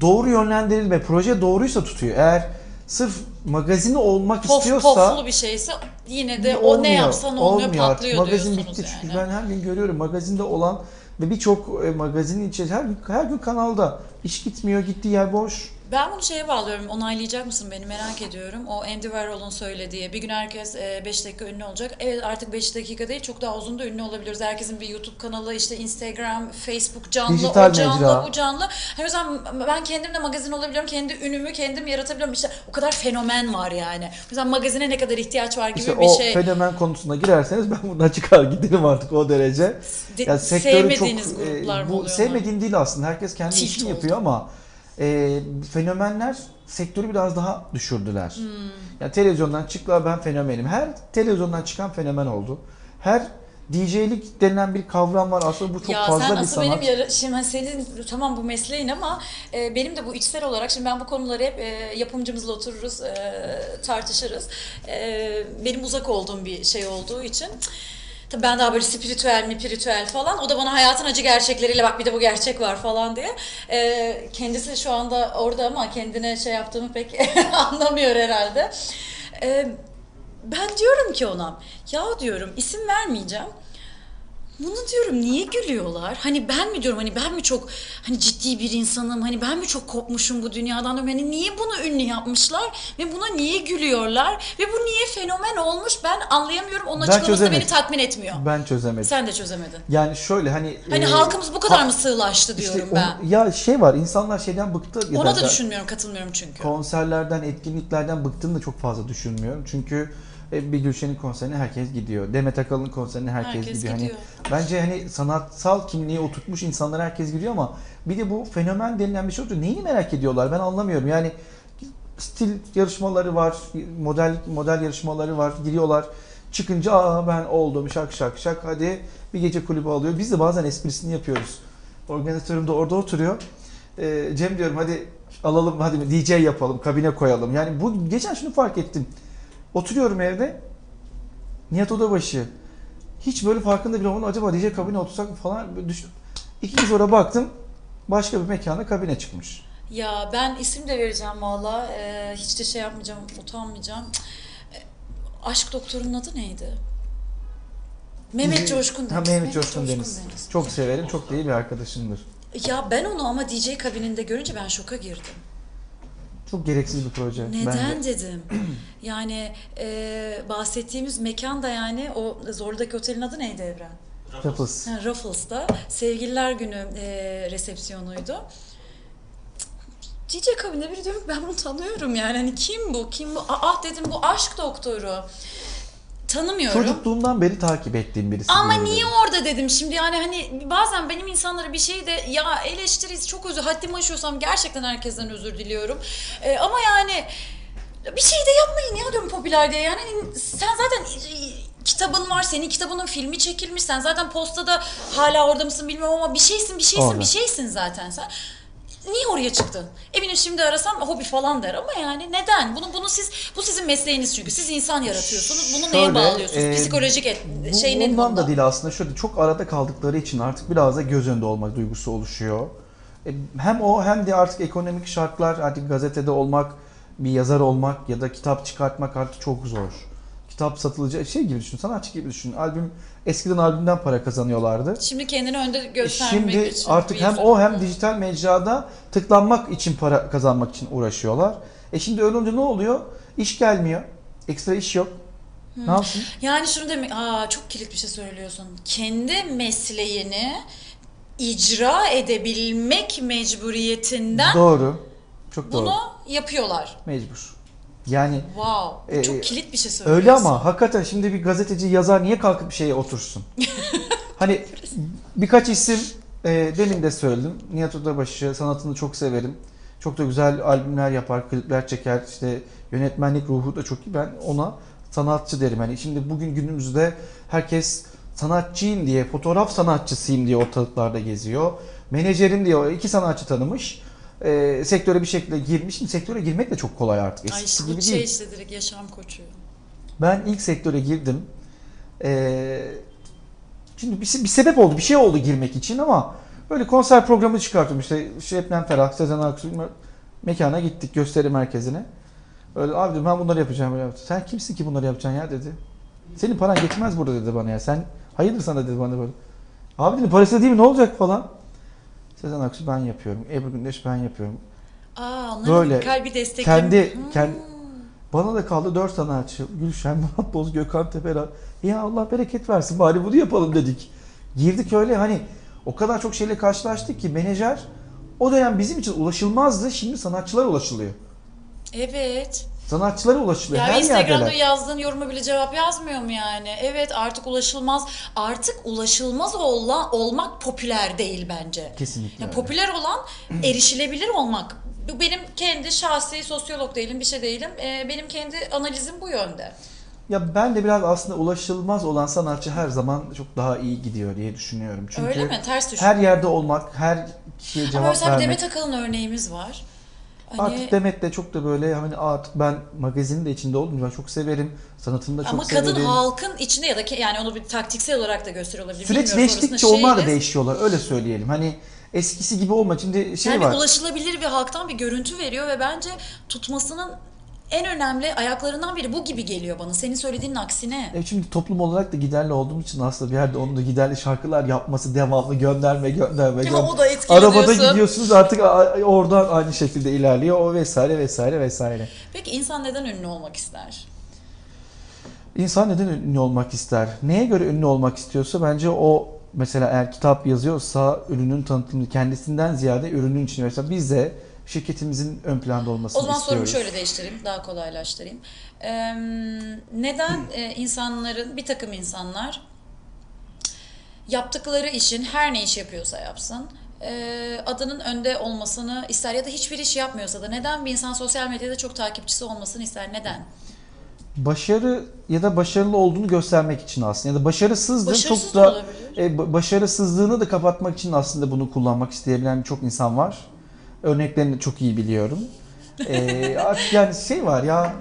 doğru yönlendirilme, proje doğruysa tutuyor. Eğer sırf magazini olmak Pof, istiyorsa poflu bir şeyse yine de o ne yapsan olmuyor, artık. patlıyor Magazin bitti yani. çünkü ben her gün görüyorum magazinde olan ve birçok e, magazinin içi her her gün kanalda iş gitmiyor, gittiği yer boş. Ben bunu şeye bağlıyorum. Onaylayacak mısın beni merak ediyorum. O Andy Warhol'un söylediği bir gün herkes 5 dakika ünlü olacak. Evet artık 5 dakika değil çok daha uzun da ünlü olabiliyoruz. Herkesin bir YouTube kanalı işte Instagram, Facebook canlı, Dijital o canlı, mecra. bu canlı. Hani o yüzden ben kendim de magazin olabiliyorum. Kendi ünümü kendim yaratabiliyorum. İşte o kadar fenomen var yani. O yüzden magazine ne kadar ihtiyaç var gibi İşte bir o şey. fenomen konusuna girerseniz ben buradan çıkar giderim artık o derece. De- Yani çok, e, gruplar mı bu oluyor? sevmediğim değil aslında. Herkes kendi Tilt işini oldu. yapıyor ama e, fenomenler sektörü biraz daha düşürdüler. Hmm. Yani televizyondan çıktılar ben fenomenim. Her televizyondan çıkan fenomen oldu. Her DJ'lik denilen bir kavram var. Aslında bu çok ya fazla sen bir sanat. benim yara- şimdi hani senin tamam bu mesleğin ama e, benim de bu içsel olarak şimdi ben bu konuları hep e, yapımcımızla otururuz e, tartışırız. E, benim uzak olduğum bir şey olduğu için ben daha böyle spiritüel mi spiritüel falan. O da bana hayatın acı gerçekleriyle bak bir de bu gerçek var falan diye. E, kendisi şu anda orada ama kendine şey yaptığımı pek anlamıyor herhalde. E, ben diyorum ki ona ya diyorum isim vermeyeceğim. Bunu diyorum niye gülüyorlar? Hani ben mi diyorum hani ben mi çok hani ciddi bir insanım? Hani ben mi çok kopmuşum bu dünyadan diyorum. Hani niye bunu ünlü yapmışlar ve buna niye gülüyorlar? Ve bu niye fenomen olmuş? Ben anlayamıyorum. Onun açıklaması da beni tatmin etmiyor. Ben çözemedim. Sen de çözemedin. Yani şöyle hani Hani e, halkımız bu kadar ha- mı sığlaştı diyorum işte ben. o- ya şey var insanlar şeyden bıktı. Ya Ona da da- düşünmüyorum, katılmıyorum çünkü. konserlerden, etkinliklerden bıktığını da çok fazla düşünmüyorum. Çünkü bir Gülşen'in konserine herkes gidiyor. Demet Akalın konserine herkes, Herkes gidiyor. gidiyor. Hani bence hani sanatsal kimliği oturtmuş insanlar herkes gidiyor ama bir de bu fenomen denilen bir şey oluyor. Neyini merak ediyorlar? Ben anlamıyorum. Yani stil yarışmaları var, model model yarışmaları var. Giriyorlar. Çıkınca aa ben oldum şak şak şak hadi bir gece kulübü alıyor. Biz de bazen esprisini yapıyoruz. Organizatörüm de orada oturuyor. Ee, Cem diyorum hadi alalım hadi DJ yapalım kabine koyalım. Yani bu geçen şunu fark ettim. Oturuyorum evde. Nihat Odabaşı. Hiç böyle farkında bile olmadan acaba DJ kabine otursak mı falan düştüm. İki gün sonra baktım başka bir mekana kabine çıkmış. Ya ben isim de vereceğim valla. Ee, hiç de şey yapmayacağım, utanmayacağım. Ee, aşk doktorunun adı neydi? Mehmet Dizi- Coşkun Ha, Deniz. Mehmet Coşkun Deniz. Çok severim. Çok iyi bir arkadaşımdır. Ya ben onu ama DJ kabininde görünce ben şoka girdim. Çok gereksiz bir proje. Neden bence. dedim. Yani e, bahsettiğimiz mekan da yani o Zorlu'daki otelin adı neydi Evren? Tapız. Ha, Ruffles'da Sevgililer Günü e, resepsiyonuydu. DJ kabinde biri diyorum ki ben bunu tanıyorum yani hani kim bu kim bu ah dedim bu aşk doktoru tanımıyorum. Çocukluğumdan beri takip ettiğim birisi. Ama diyebilirim. niye orada dedim şimdi yani hani bazen benim insanlara bir şey de ya eleştiriz çok özür haddimi aşıyorsam gerçekten herkesten özür diliyorum. Ee, ama yani bir şey de yapmayın ya diyorum popüler diye yani hani sen zaten kitabın var senin kitabının filmi çekilmiş sen zaten postada hala orada mısın bilmiyorum ama bir şeysin bir şeysin Orada. bir şeysin zaten sen. Niye oraya çıktın? Eminim şimdi arasam hobi falan der ama yani neden? Bunu bunu siz bu sizin mesleğiniz çünkü. Siz insan yaratıyorsunuz. Bunu neye Şöyle, bağlıyorsunuz? e, Psikolojik et, Bu şey ne ondan bunda? da değil aslında. Şöyle çok arada kaldıkları için artık biraz da göz önünde olmak duygusu oluşuyor. E, Hem o hem de artık ekonomik şartlar artık gazetede olmak, bir yazar olmak ya da kitap çıkartmak artık çok zor. kitap satılacağı şey gibi düşün. Sanatçı gibi düşün. Albüm eskiden albümden para kazanıyorlardı. Şimdi kendini önde göstermek Şimdi için. artık bir hem o hem dijital mecrada tıklanmak için para kazanmak için uğraşıyorlar. E şimdi öyle ne oluyor? İş gelmiyor. Ekstra iş yok. Ne yapsın? Yani şunu demek, aa çok kilit bir şey söylüyorsun. Kendi mesleğini icra edebilmek mecburiyetinden Doğru. Çok doğru. bunu yapıyorlar. Mecbur. Yani Wow. Ee, çok kilit bir şey söylüyorsun. öyle ama hakikaten şimdi bir gazeteci yazar niye kalkıp bir şeye otursun? hani birkaç isim e, demin de söyledim. Nihat Odabaşı sanatını çok severim. Çok da güzel albümler yapar, klipler çeker. İşte yönetmenlik ruhu da çok iyi. Ben ona sanatçı derim. Hani şimdi bugün günümüzde herkes sanatçıyım diye, fotoğraf sanatçısıyım diye ortalıklarda geziyor. Menajerim diye iki sanatçı tanımış. E, sektöre bir şekilde girmiş. Şimdi sektöre girmek de çok kolay artık. Ay işte gibi bu değil. şey işte direkt yaşam koçu. Ben ilk sektöre girdim. Ee, şimdi bir, bir sebep oldu, bir şey oldu girmek için ama böyle konser programı çıkarttım işte Şebnem Ferah, Sezen Aksu mekana gittik gösteri merkezine. Öyle abi dedim ben bunları yapacağım böyle. Sen kimsin ki bunları yapacaksın ya dedi. Senin paran geçmez burada dedi bana ya. Sen hayırdır sana dedi bana böyle. Abi dedim parası değil mi ne olacak falan. Sezen Aksu ben yapıyorum. Ebru Gündeş ben yapıyorum. Aa onların Böyle kalbi destekli. kendi- Hmm. kendi- Bana da kaldı dört sanatçı. Gülşen, Murat Boz, Gökhan Tepe'ra. Ya Allah bereket versin bari bunu yapalım dedik. Girdik öyle hani o kadar çok şeyle karşılaştık ki menajer o dönem bizim için ulaşılmazdı. Şimdi sanatçılara ulaşılıyor. Evet. Sanatçılara ulaşılıyor. Ya Her Instagram'da yerdeler. yazdığın yoruma bile cevap yazmıyor mu yani? Evet artık ulaşılmaz. Artık ulaşılmaz olan, olmak popüler değil bence. Kesinlikle Ya öyle. popüler olan erişilebilir olmak. Bu benim kendi şahsi sosyolog değilim, bir şey değilim. Ee, benim kendi analizim bu yönde. Ya ben de biraz aslında ulaşılmaz olan sanatçı her zaman çok daha iyi gidiyor diye düşünüyorum. Çünkü Öyle mi? Ters her yerde olmak, her kişiye Ama cevap mesela bir vermek. Demet Akalın örneğimiz var. Hani, Artık Demet de çok da böyle hani artık ben magazinin de içinde oldum ben çok severim. Sanatını da çok ama severim. kadın halkın içinde ya da yani onu bir taktiksel olarak da gösteriyor olabilir. Süreç değiştikçe orasını onlar da değişiyorlar öyle söyleyelim. Hani eskisi gibi olma. Şimdi şey yani var. bir ulaşılabilir bir halktan bir görüntü veriyor ve bence tutmasının en önemli ayaklarından biri bu gibi geliyor bana. Senin söylediğinin aksine. E şimdi toplum olarak da giderli olduğum için aslında bir yerde onun da giderli şarkılar yapması devamlı gönderme gönderme. Gönderme. o da etkili Arabada diyorsun. gidiyorsunuz artık oradan aynı şekilde ilerliyor o vesaire vesaire vesaire. Peki insan neden ünlü olmak ister? İnsan neden ünlü olmak ister? Neye göre ünlü olmak istiyorsa bence o mesela eğer kitap yazıyorsa ürünün tanıtımını kendisinden ziyade ürünün için mesela biz de şirketimizin ön planda olmasını O zaman istiyoruz. sorumu şöyle değiştireyim, daha kolaylaştırayım. Ee, neden e, insanların, bir takım insanlar yaptıkları işin her ne iş yapıyorsa yapsın, e, adının önde olmasını ister ya da hiçbir iş yapmıyorsa da neden bir insan sosyal medyada çok takipçisi olmasını ister? Neden? Başarı ya da başarılı olduğunu göstermek için aslında ya da başarısızdır Başarısız çok da da e, ba- başarısızlığını da kapatmak için aslında bunu kullanmak isteyebilen çok insan var. Örneklerini çok iyi biliyorum. E, artık yani şey var ya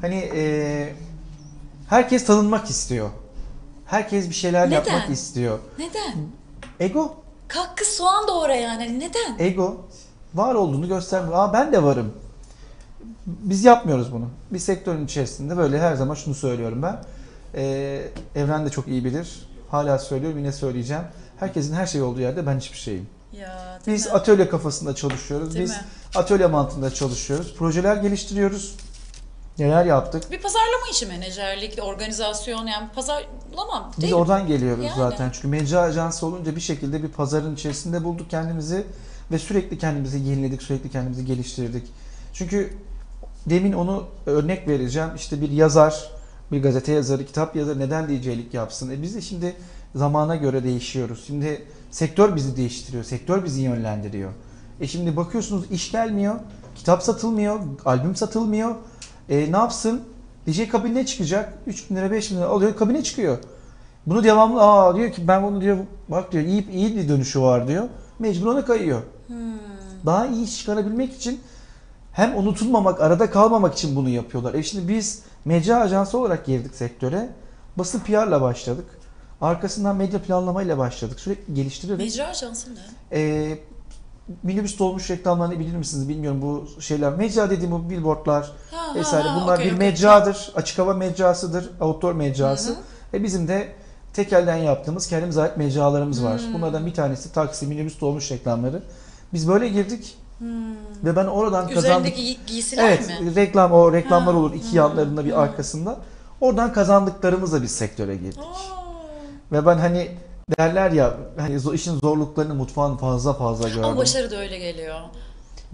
hani e, herkes tanınmak istiyor. Herkes bir şeyler Neden? yapmak istiyor. Neden? Ego, Kalk soğan doğra yani. Neden? ego var olduğunu göstermiyor. Aa ben de varım. Biz yapmıyoruz bunu. Bir sektörün içerisinde böyle her zaman şunu söylüyorum ben. Ee, Evren de çok iyi bilir. Hala söylüyorum yine söyleyeceğim. Herkesin her şey olduğu yerde ben hiçbir şeyim. Ya, Biz mi? atölye kafasında çalışıyoruz. Değil Biz mi? atölye mantığında çalışıyoruz. Projeler geliştiriyoruz. Neler yaptık? Bir pazarlama işi menajerlik, organizasyon yani pazarlama Biz değil mi? oradan geliyoruz Yani. zaten. Çünkü mecra ajansı olunca bir şekilde bir pazarın içerisinde bulduk kendimizi ve sürekli kendimizi yeniledik, sürekli kendimizi geliştirdik. Çünkü demin onu örnek vereceğim. İşte bir yazar, bir gazete yazarı, kitap yazarı neden DJ'lik yapsın? E biz de şimdi zamana göre değişiyoruz. Şimdi sektör bizi değiştiriyor, sektör bizi yönlendiriyor. E şimdi bakıyorsunuz iş gelmiyor, kitap satılmıyor, albüm satılmıyor. E ne yapsın? DJ kabinine çıkacak. 3 bin lira 5 bin lira alıyor kabine çıkıyor. Bunu devamlı aa diyor ki ben bunu diyor bak diyor iyi, iyi bir dönüşü var diyor. Mecbur ona kayıyor. Daha iyi iş çıkarabilmek için hem unutulmamak, arada kalmamak için bunu yapıyorlar. E şimdi biz mecra ajansı olarak girdik sektöre. Basın PR'la başladık. Arkasından medya planlamayla başladık. Sürekli geliştirerek. Mecra ajansı ne? Ee, minibüs dolmuş reklamlarını bilir misiniz bilmiyorum bu şeyler. Mecra dediğim bu billboardlar Ha, vesaire ha, bunlar okey, bir okey. mecradır. Açık hava mecrasıdır, outdoor mecrası. Hı hı. Ve bizim de tekelden yaptığımız kendimize ait mecralarımız var. Hmm. Bunlardan bir tanesi taksi, minibüs dolmuş reklamları. Biz böyle girdik ve ben oradan kazandım. Üzerindeki giy- giysiler Evet, mi? reklam o reklamlar Ha, olur iki hı, yanlarında bir hı. arkasında. Oradan kazandıklarımızla biz sektöre girdik. Aa. Ve ben hani derler ya hani işin zorluklarını mutfağın fazla fazla gördüm. Ama başarı da öyle geliyor.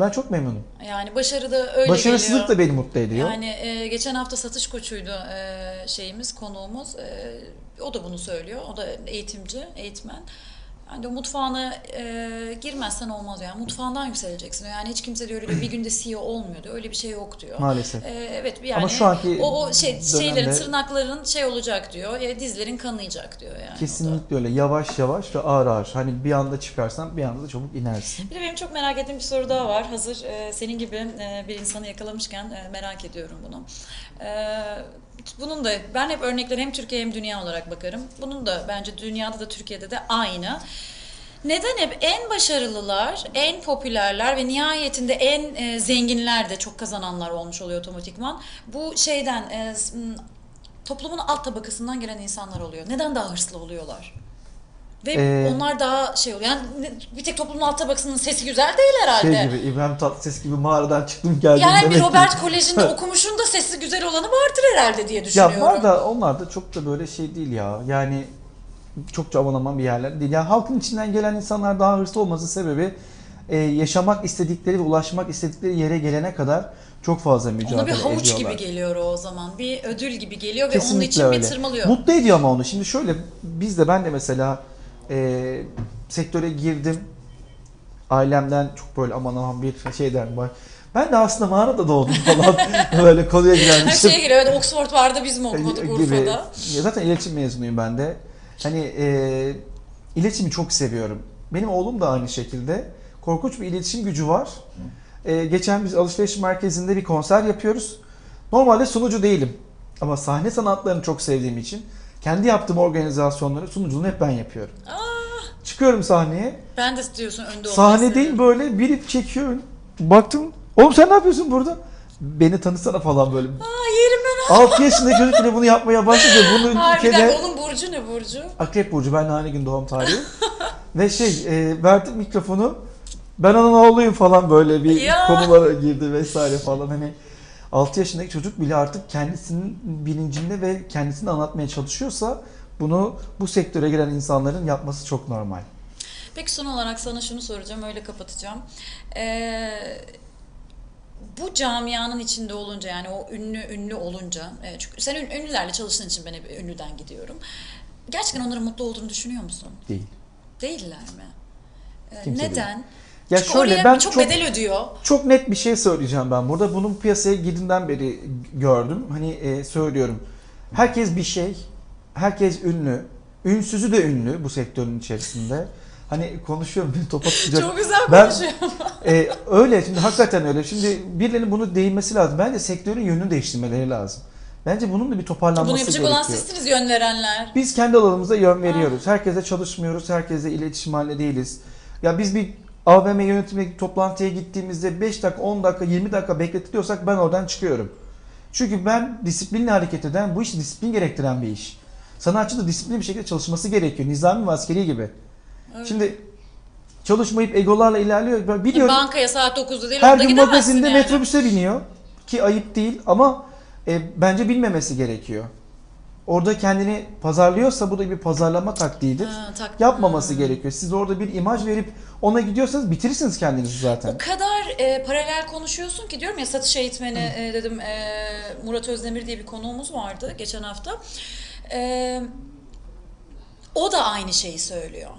Ben çok memnunum. Yani başarı da öyle Başarısızlık geliyor. da beni mutlu ediyor. Yani e, geçen hafta satış koçuydu e, şeyimiz, konuğumuz. E, o da bunu söylüyor. O da eğitimci, eğitmen. Yani mutfağına e, girmezsen olmaz yani. Mutfağından yükseleceksin. Yani hiç kimse diyor öyle bir günde CEO olmuyor diyor. Öyle bir şey yok diyor. Maalesef. E, evet yani Ama şu anki o, o şey şeylerin dönemde- tırnakların şey olacak diyor. E, dizlerin kanayacak diyor yani. Kesinlikle öyle. Yavaş yavaş ve ağır ağır. Hani bir anda çıkarsan bir anda da çabuk inersin. Bir de benim çok merak ettiğim bir soru daha var. Hazır e, senin gibi e, bir insanı yakalamışken e, merak ediyorum bunu. E, bunun da ben hep örnekleri hem Türkiye hem dünya olarak bakarım. Bunun da bence dünyada da Türkiye'de de aynı. Neden hep en başarılılar, en popülerler ve nihayetinde en e, zenginler de çok kazananlar olmuş oluyor otomatikman. Bu şeyden e, toplumun alt tabakasından gelen insanlar oluyor. Neden daha hırslı oluyorlar? Ve Ee, onlar daha şey oluyor. Yani bir tek toplumun alt tabakasının sesi güzel değil herhalde. Şey gibi İbrahim Tatlıses gibi mağaradan çıktım geldim yani demek bir ki. Robert Koleji'nde okumuşun da sesi güzel olanı vardır herhalde diye Ya düşünüyorum. var da onlar da çok da böyle şey değil ya. Yani çok aman aman bir yerler değil. Yani halkın içinden gelen insanlar daha hırslı olması sebebi e, yaşamak istedikleri ve ulaşmak istedikleri yere gelene kadar çok fazla mücadele Ona bir havuç ediyorlar. gibi geliyor o zaman. Bir ödül gibi geliyor ve onun Kesinlikle için öyle. bir tırmalıyor. Mutlu ediyor ama onu. Şimdi şöyle biz de ben de mesela e, sektöre girdim. Ailemden çok böyle aman aman bir şeyden var. Ben de aslında mağarada doğdum falan. böyle konuya Her girermişim. şeye giriyor. Evet, Oxford vardı biz mi okumadık gibi. Urfa'da? Ya zaten iletişim mezunuyum ben de. Hani e, iletişimi çok seviyorum. Benim oğlum da aynı şekilde. Korkunç bir iletişim gücü var. E, geçen biz alışveriş merkezinde bir konser yapıyoruz. Normalde sunucu değilim. Ama sahne sanatlarını çok sevdiğim için kendi yaptığım organizasyonları sunuculuğunu hep ben yapıyorum. Çıkıyorum sahneye. Ben de diyorsun önde olmak Sahnedeyim istedim. böyle biri çekiyor. Baktım. Oğlum sen ne yapıyorsun burada? Beni tanısana falan böyle. Aa yerim ben. 6 yaşındaki çocuk bile bunu yapmaya başladı. Bunu bir ülkede... onun burcu ne burcu? Akrep Burcu, ben aynı gün doğum tarihi. Ve şey, e, verdim mikrofonu. Ben onun oğluyum falan böyle bir Ya. konulara girdi vesaire falan. Hani 6 yaşındaki çocuk bile artık kendisinin bilincinde ve kendisini anlatmaya çalışıyorsa bunu bu sektöre giren insanların yapması çok normal. Peki son olarak sana şunu soracağım, öyle kapatacağım. Ee, bu camianın içinde olunca yani o ünlü ünlü olunca, e, çünkü sen ün- ünlülerle çalıştığın için ben hep ünlüden gidiyorum. Gerçekten onların mutlu olduğunu düşünüyor musun? Değil. Değiller mi? Ee, Kimse neden? Ya Çünkü şöyle ben çok, çok bedel ödüyor. Çok net bir şey söyleyeceğim ben burada. Bunun piyasaya girdiğinden beri gördüm. Hani e, söylüyorum. Herkes bir şey. Herkes ünlü. Ünsüzü de ünlü bu sektörün içerisinde. Hani konuşuyorum bir topa tutacak. Çok güzel Ben- konuşuyor. E, öyle şimdi hakikaten öyle. Şimdi birilerinin bunu değinmesi lazım. Bence sektörün yönünü değiştirmeleri lazım. Bence bunun da bir toparlanması Bunu yapacak gerekiyor. olan sizsiniz yön verenler. Biz kendi alanımıza yön veriyoruz. Herkese çalışmıyoruz. Herkese iletişim halinde değiliz. Ya biz bir AVM yönetimi toplantıya gittiğimizde 5 dakika, 10 dakika, 20 dakika bekletiliyorsak ben oradan çıkıyorum. Çünkü ben disiplinle hareket eden, bu iş disiplin gerektiren bir iş. Sanatçı da disiplinli bir şekilde çalışması gerekiyor. Nizami ve askeri gibi. Evet. Şimdi çalışmayıp egolarla ilerliyor. Ben biliyorum. Bankaya saat 9'da değil Her gün magazinde yani. metrobüse biniyor. Ki ayıp değil ama e, bence bilmemesi gerekiyor. Orada kendini pazarlıyorsa bu da bir pazarlama taktiğidir. Ha, tak- Yapmaması Hmm. gerekiyor. Siz orada bir imaj verip ona gidiyorsanız bitirirsiniz kendinizi zaten. O kadar e, paralel konuşuyorsun ki diyorum ya satış eğitmeni e, dedim e, Murat Özdemir diye bir konuğumuz vardı geçen hafta. E, o da aynı şeyi söylüyor.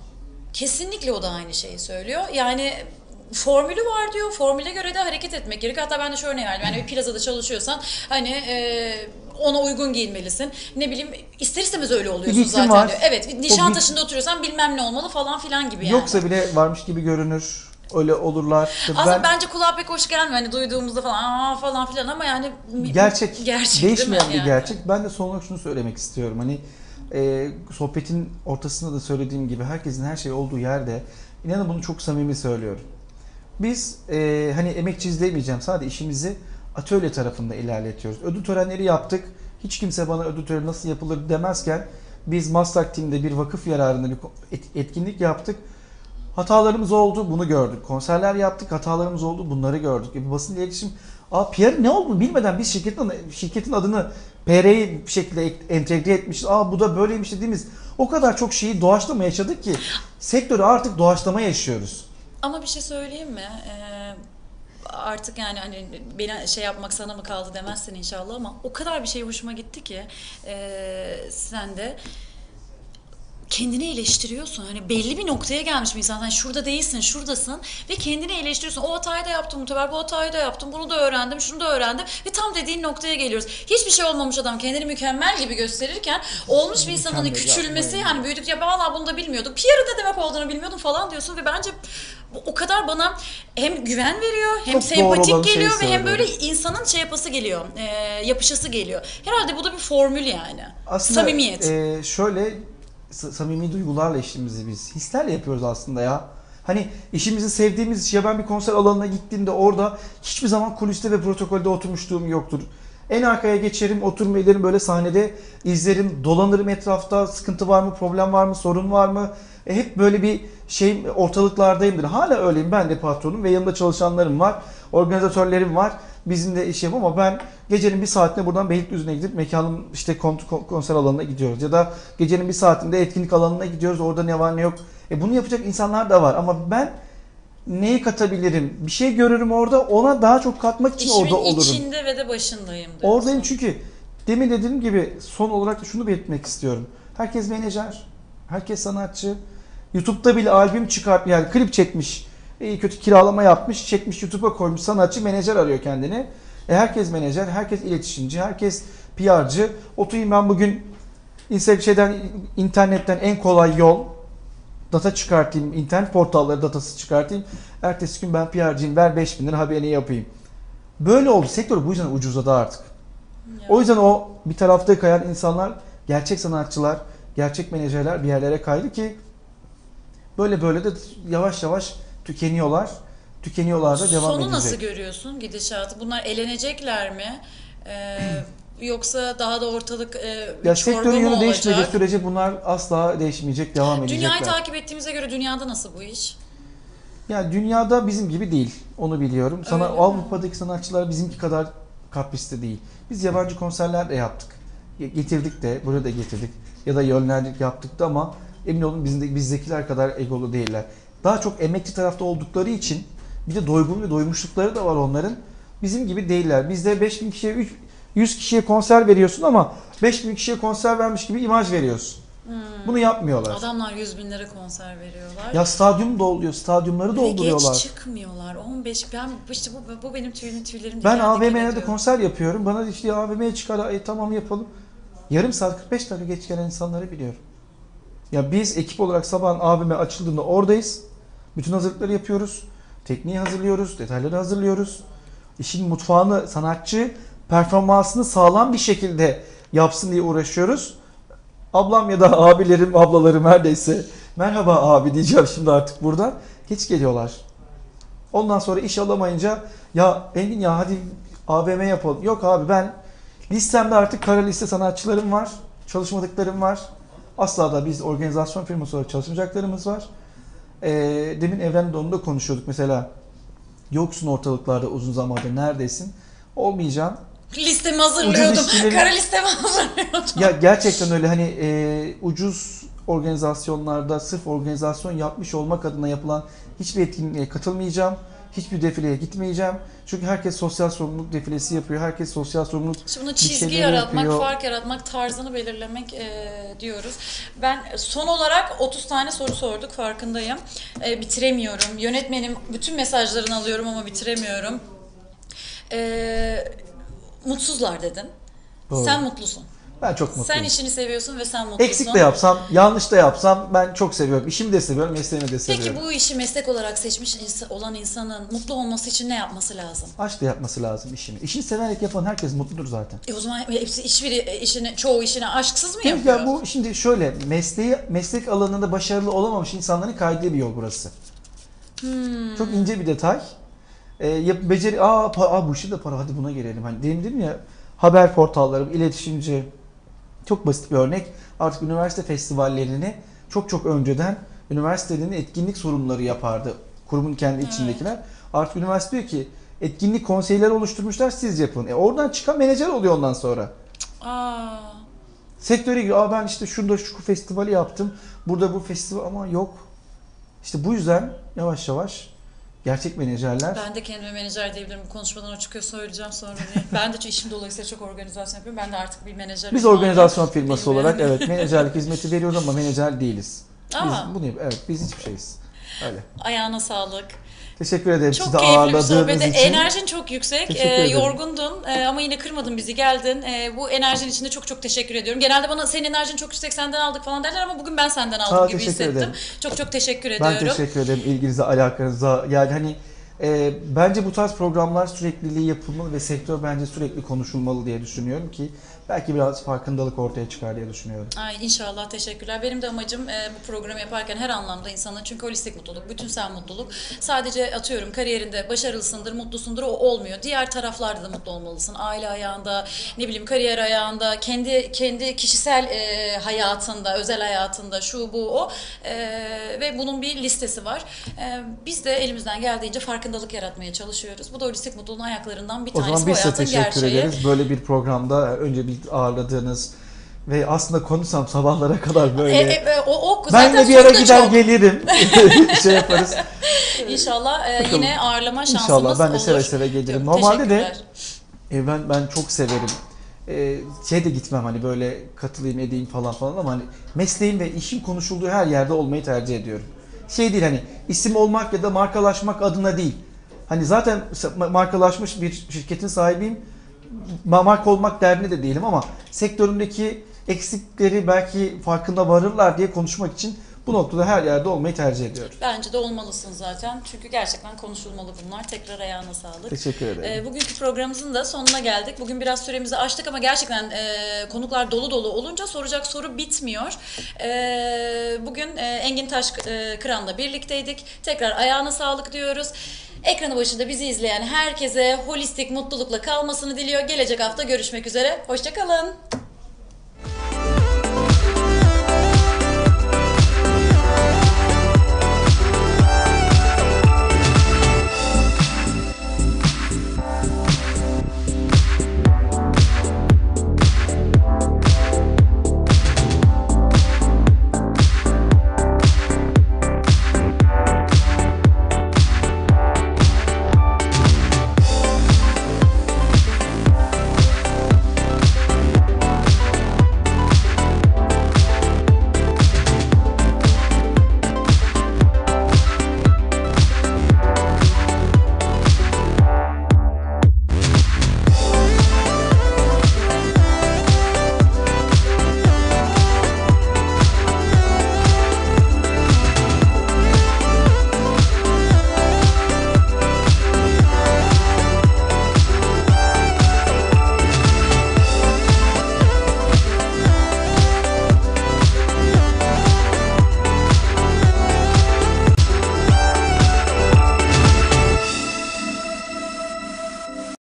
Kesinlikle o da aynı şeyi söylüyor. Yani formülü var diyor. Formüle göre de hareket etmek gerekiyor. Hatta ben de şu örneği verdim. Yani bir plazada çalışıyorsan hani e, ona uygun giyinmelisin. Ne bileyim ister istemez öyle oluyorsun ritim zaten var. diyor. Evet O Nişantaşı'nda oturuyorsan bilmem ne olmalı falan filan gibi yani. Yoksa bile varmış gibi görünür. Öyle olurlar. İşte Aslında ben bence kulağa pek hoş gelmiyor hani duyduğumuzda falan aa falan filan ama yani gerçek, gerçek değişmeyen bir yani? gerçek. Ben de son olarak şunu söylemek istiyorum. Hani e, sohbetin ortasında da söylediğim gibi herkesin her şey olduğu yerde inanın bunu çok samimi söylüyorum. Biz e, hani emekçiyiz demeyeceğim. Sadece işimizi atölye tarafında ilerletiyoruz. Ödül törenleri yaptık. Hiç kimse bana ödül töreni nasıl yapılır demezken biz Maslak Team'de bir vakıf yararında bir et- etkinlik yaptık. Hatalarımız oldu, bunu gördük. Konserler yaptık, hatalarımız oldu, bunları gördük. E, basın iletişim, Aa, PR ne olduğunu bilmeden biz şirketin, şirketin adını PR'yi bir şekilde ek- entegre etmişiz. Aa bu da böyleymiş dediğimiz o kadar çok şeyi doğaçlama yaşadık ki sektörü artık doğaçlama yaşıyoruz. Ama bir şey söyleyeyim mi? Ee, artık yani hani beni şey yapmak sana mı kaldı demezsin inşallah ama o kadar bir şey hoşuma gitti ki ee, sen de kendini eleştiriyorsun. Hani belli bir noktaya gelmiş bir insan. Hani şurada değilsin, şuradasın ve kendini eleştiriyorsun. O hatayı da yaptım muteber, bu hatayı da yaptım, bunu da öğrendim, şunu da öğrendim ve tam dediğin noktaya geliyoruz. Hiçbir şey olmamış adam kendini mükemmel gibi gösterirken olmuş bir insanın hani küçülmesi hani büyüdükçe valla bunu da bilmiyordum. PR'ın ne demek olduğunu bilmiyordum falan diyorsun ve bence bu o kadar bana hem güven veriyor, hem Çok sempatik geliyor ve hem böyle insanın şey yapası geliyor, e, yapışası geliyor. Herhalde bu da bir formül yani. Aslında Samimiyet. e, şöyle samimi duygularla işimizi biz hislerle yapıyoruz aslında ya. Hani işimizi sevdiğimiz iş ya ben bir konser alanına gittiğimde orada hiçbir zaman kuliste ve protokolde oturmuşluğum yoktur. En arkaya geçerim, oturma ederim böyle sahnede izlerim, dolanırım etrafta, sıkıntı var mı, problem var mı, sorun var mı? E, hep böyle bir şey ortalıklardayımdır. Hala öyleyim. Ben de patronum ve yanımda çalışanlarım var, organizatörlerim var. Bizim de iş yapım ama ben gecenin bir saatinde buradan Beylikdüzü'ne gidip mekanın işte kon- kon- konser alanına gidiyoruz. Ya da gecenin bir saatinde etkinlik alanına gidiyoruz. Orada ne var ne yok. E bunu yapacak insanlar da var ama ben neyi katabilirim? Bir şey görürüm orada ona daha çok katmak için İşimin orada olurum. içinde ve de başındayım diyorsun. Oradayım çünkü demin dediğim gibi son olarak da şunu belirtmek istiyorum. Herkes menajer, herkes sanatçı. YouTube'da bile albüm çıkart yani klip çekmiş, iyi kötü kiralama yapmış, çekmiş YouTube'a koymuş sanatçı menajer arıyor kendini. E herkes menajer, herkes iletişimci, herkes PR'cı. Oturayım ben bugün Instagram şeyden internetten en kolay yol data çıkartayım, internet portalları datası çıkartayım. Ertesi gün ben PR'ciyim ver 5000 lira haberini yapayım. Böyle oldu. Sektör bu yüzden ucuzladı artık. Ya. O yüzden o bir tarafta kayan insanlar, gerçek sanatçılar, gerçek menajerler bir yerlere kaydı ki böyle böyle de yavaş yavaş tükeniyorlar. Tükeniyorlar da devam Sonu edecek. nasıl görüyorsun gidişatı? Bunlar elenecekler mi? Ee, yoksa daha da ortalık e, ya mı yönü değişmediği sürece bunlar asla değişmeyecek, devam edecekler. Dünyayı takip ettiğimize göre dünyada nasıl bu iş? Ya dünyada bizim gibi değil. Onu biliyorum. Sana Öyle mi? Avrupa'daki sanatçılar bizimki kadar kaprisli değil. Biz yabancı konserler de yaptık. Getirdik de, buraya da getirdik. Ya da yönlendirdik yaptık da ama emin olun bizdekiler kadar egolu değiller. Daha çok emekçi tarafta oldukları için bir de doygun ve doymuşlukları da var onların. Bizim gibi değiller. Bizde 5000 kişiye, 3 100 kişiye konser veriyorsun ama 5000 kişiye konser vermiş gibi imaj veriyorsun. Bunu yapmıyorlar. Adamlar 100 bin lira konser veriyorlar. Ya stadyum doluyor, stadyumları Ve dolduruyorlar. geç çıkmıyor. 15 ben işte bu, bu benim tüylerim tüylerim Ben AVM'lerde konser yapıyorum. Bana işte AVM'ye çıkar, e, tamam yapalım. Yarım saat 45 dakika geç gelen insanları biliyorum. Ya biz ekip olarak sabahın AVM açıldığında oradayız. Bütün hazırlıkları yapıyoruz. Tekniği hazırlıyoruz, detayları hazırlıyoruz. İşin mutfağını, sanatçı performansını sağlam bir şekilde yapsın diye uğraşıyoruz. Ablam ya da abilerim, ablalarım neredeyse merhaba abi diyeceğim şimdi artık buradan. Hiç geliyorlar. Ondan sonra iş alamayınca ya Engin ya hadi AVM yapalım. Yok abi ben listemde artık kara liste sanatçılarım var. Çalışmadıklarım var. Asla da biz organizasyon firması olarak çalışmayacaklarımız var. Ee, demin Evren'le de onu da konuşuyorduk. Mesela yoksun ortalıklarda uzun zamandır neredesin? Olmayacağım. Listemi hazırlıyordum. işçileri- Kara listemi hazırlıyordum. Ya gerçekten öyle hani e, ucuz organizasyonlarda sırf organizasyon yapmış olmak adına yapılan hiçbir etkinliğe katılmayacağım. Hiçbir defileye gitmeyeceğim. Çünkü herkes sosyal sorumluluk defilesi yapıyor. Herkes sosyal sorumluluk Şimdi bunu çizgi yaratmak, yapıyor. fark yaratmak, tarzını belirlemek e, diyoruz. Ben son olarak 30 tane soru sorduk farkındayım. E, bitiremiyorum. Yönetmenim bütün mesajlarını alıyorum ama bitiremiyorum. E, mutsuzlar dedin. Doğru. Sen mutlusun. Ben çok mutluyum. Sen işini seviyorsun ve sen mutlusun. Eksik de yapsam, yanlış da yapsam ben çok seviyorum. İşimi de seviyorum, mesleğimi de seviyorum. Peki bu işi meslek olarak seçmiş ins- olan insanın mutlu olması için ne yapması lazım? Aşkla yapması lazım işini. İşini severek yapan herkes mutludur zaten. E o zaman hepsi hiçbiri işini, çoğu işini aşksız mı Ya yapıyor? bu şimdi şöyle mesleği meslek alanında başarılı olamamış insanların kaydığı bir yol burası. Çok ince bir detay. E, yap, beceri, aa, pa- aa bu işin de para hadi buna gelelim. Hani dedim, dedim ya haber portalları, iletişimci çok basit bir örnek. Artık üniversite festivallerini çok çok önceden üniversitenin etkinlik sorumluları yapardı. Kurumun kendi içindekiler. Artık üniversite diyor ki etkinlik konseyleri oluşturmuşlar siz yapın. E oradan çıkan menajer oluyor ondan sonra. Aa, Sektöre giriyor. Aa ben işte şurada şu festivali yaptım. Burada bu festival ama yok. İşte bu yüzden yavaş yavaş gerçek menajerler ben de kendime menajer diyebilirim. Bu konuşmadan o çıkıyor söyleyeceğim sonra diye. ben de işim dolayısıyla çok organizasyon yapıyorum. Ben de artık bir menajer. biz organizasyon firması olarak evet menajerlik hizmeti veriyoruz ama menajer değiliz. Biz Aa. bunu evet biz hiçbir şeyiz. Öyle. Ayağına sağlık. Teşekkür ederim Çok sizi keyifli bir ağırladığınız sohbet. için. Enerjin çok yüksek. Teşekkür ederim. yorgundun ee, ama yine kırmadın bizi geldin. Ee, bu enerjin için de çok çok teşekkür ediyorum. Genelde bana senin enerjin çok yüksek senden aldık falan derler ama bugün ben senden aldım Aa, gibi hissettim. ederim. Çok çok teşekkür Ben ediyorum. teşekkür ederim ilginize, alakanıza. Yani hani e, bence bu tarz programlar sürekliliği yapılmalı ve sektör bence sürekli konuşulmalı diye düşünüyorum ki belki biraz farkındalık ortaya çıkar diye düşünüyorum. Ay inşallah teşekkürler. Benim de amacım e, bu programı yaparken her anlamda insanın çünkü holistik mutluluk, bütünsel mutluluk sadece atıyorum kariyerinde başarılısındır, mutlusundur o olmuyor. Diğer taraflarda da mutlu olmalısın. Aile ayağında, ne bileyim kariyer ayağında, kendi kendi kişisel e, hayatında, özel hayatında şu bu o E, ve bunun bir listesi var. E, biz de elimizden geldiğince farkındalık yaratmaya çalışıyoruz. Bu da holistik mutluluğun ayaklarından bir O tanesi. zaman bu biz de teşekkür gerçeği. ederiz. Böyle bir programda önce bir ağırladığınız ve aslında konuşsam sabahlara kadar böyle. E, e, o, o ben de bir da gider çok. gelirim. şey yaparız. İnşallah e, Bakalım. yine ağırlama şansımız İnşallah ben de olur. seve seve gelirim. Çok Normalde de e, ben ben çok severim. E, şey de gitmem hani böyle katılayım edeyim falan falan ama hani mesleğim ve işim konuşulduğu her yerde olmayı tercih ediyorum. Şey değil hani isim olmak ya da markalaşmak adına değil. Hani zaten ma- markalaşmış bir şirketin sahibiyim. Ma- Marka olmak derdinde de değilim ama sektörümdeki eksikleri belki farkında varırlar diye konuşmak için bu noktada her yerde olmayı tercih ediyorum. Bence de olmalısın zaten. Çünkü gerçekten konuşulmalı bunlar. Tekrar ayağına sağlık. Teşekkür ederim. E, bugünkü programımızın da sonuna geldik. Bugün biraz süremizi açtık ama gerçekten e, konuklar dolu dolu olunca soracak soru bitmiyor. E, bugün e, Engin Taş e, Kıran'la birlikteydik. Tekrar ayağına sağlık diyoruz. Ekranı başında bizi izleyen herkese holistik mutlulukla kalmasını diliyor. Gelecek hafta görüşmek üzere. Hoşçakalın.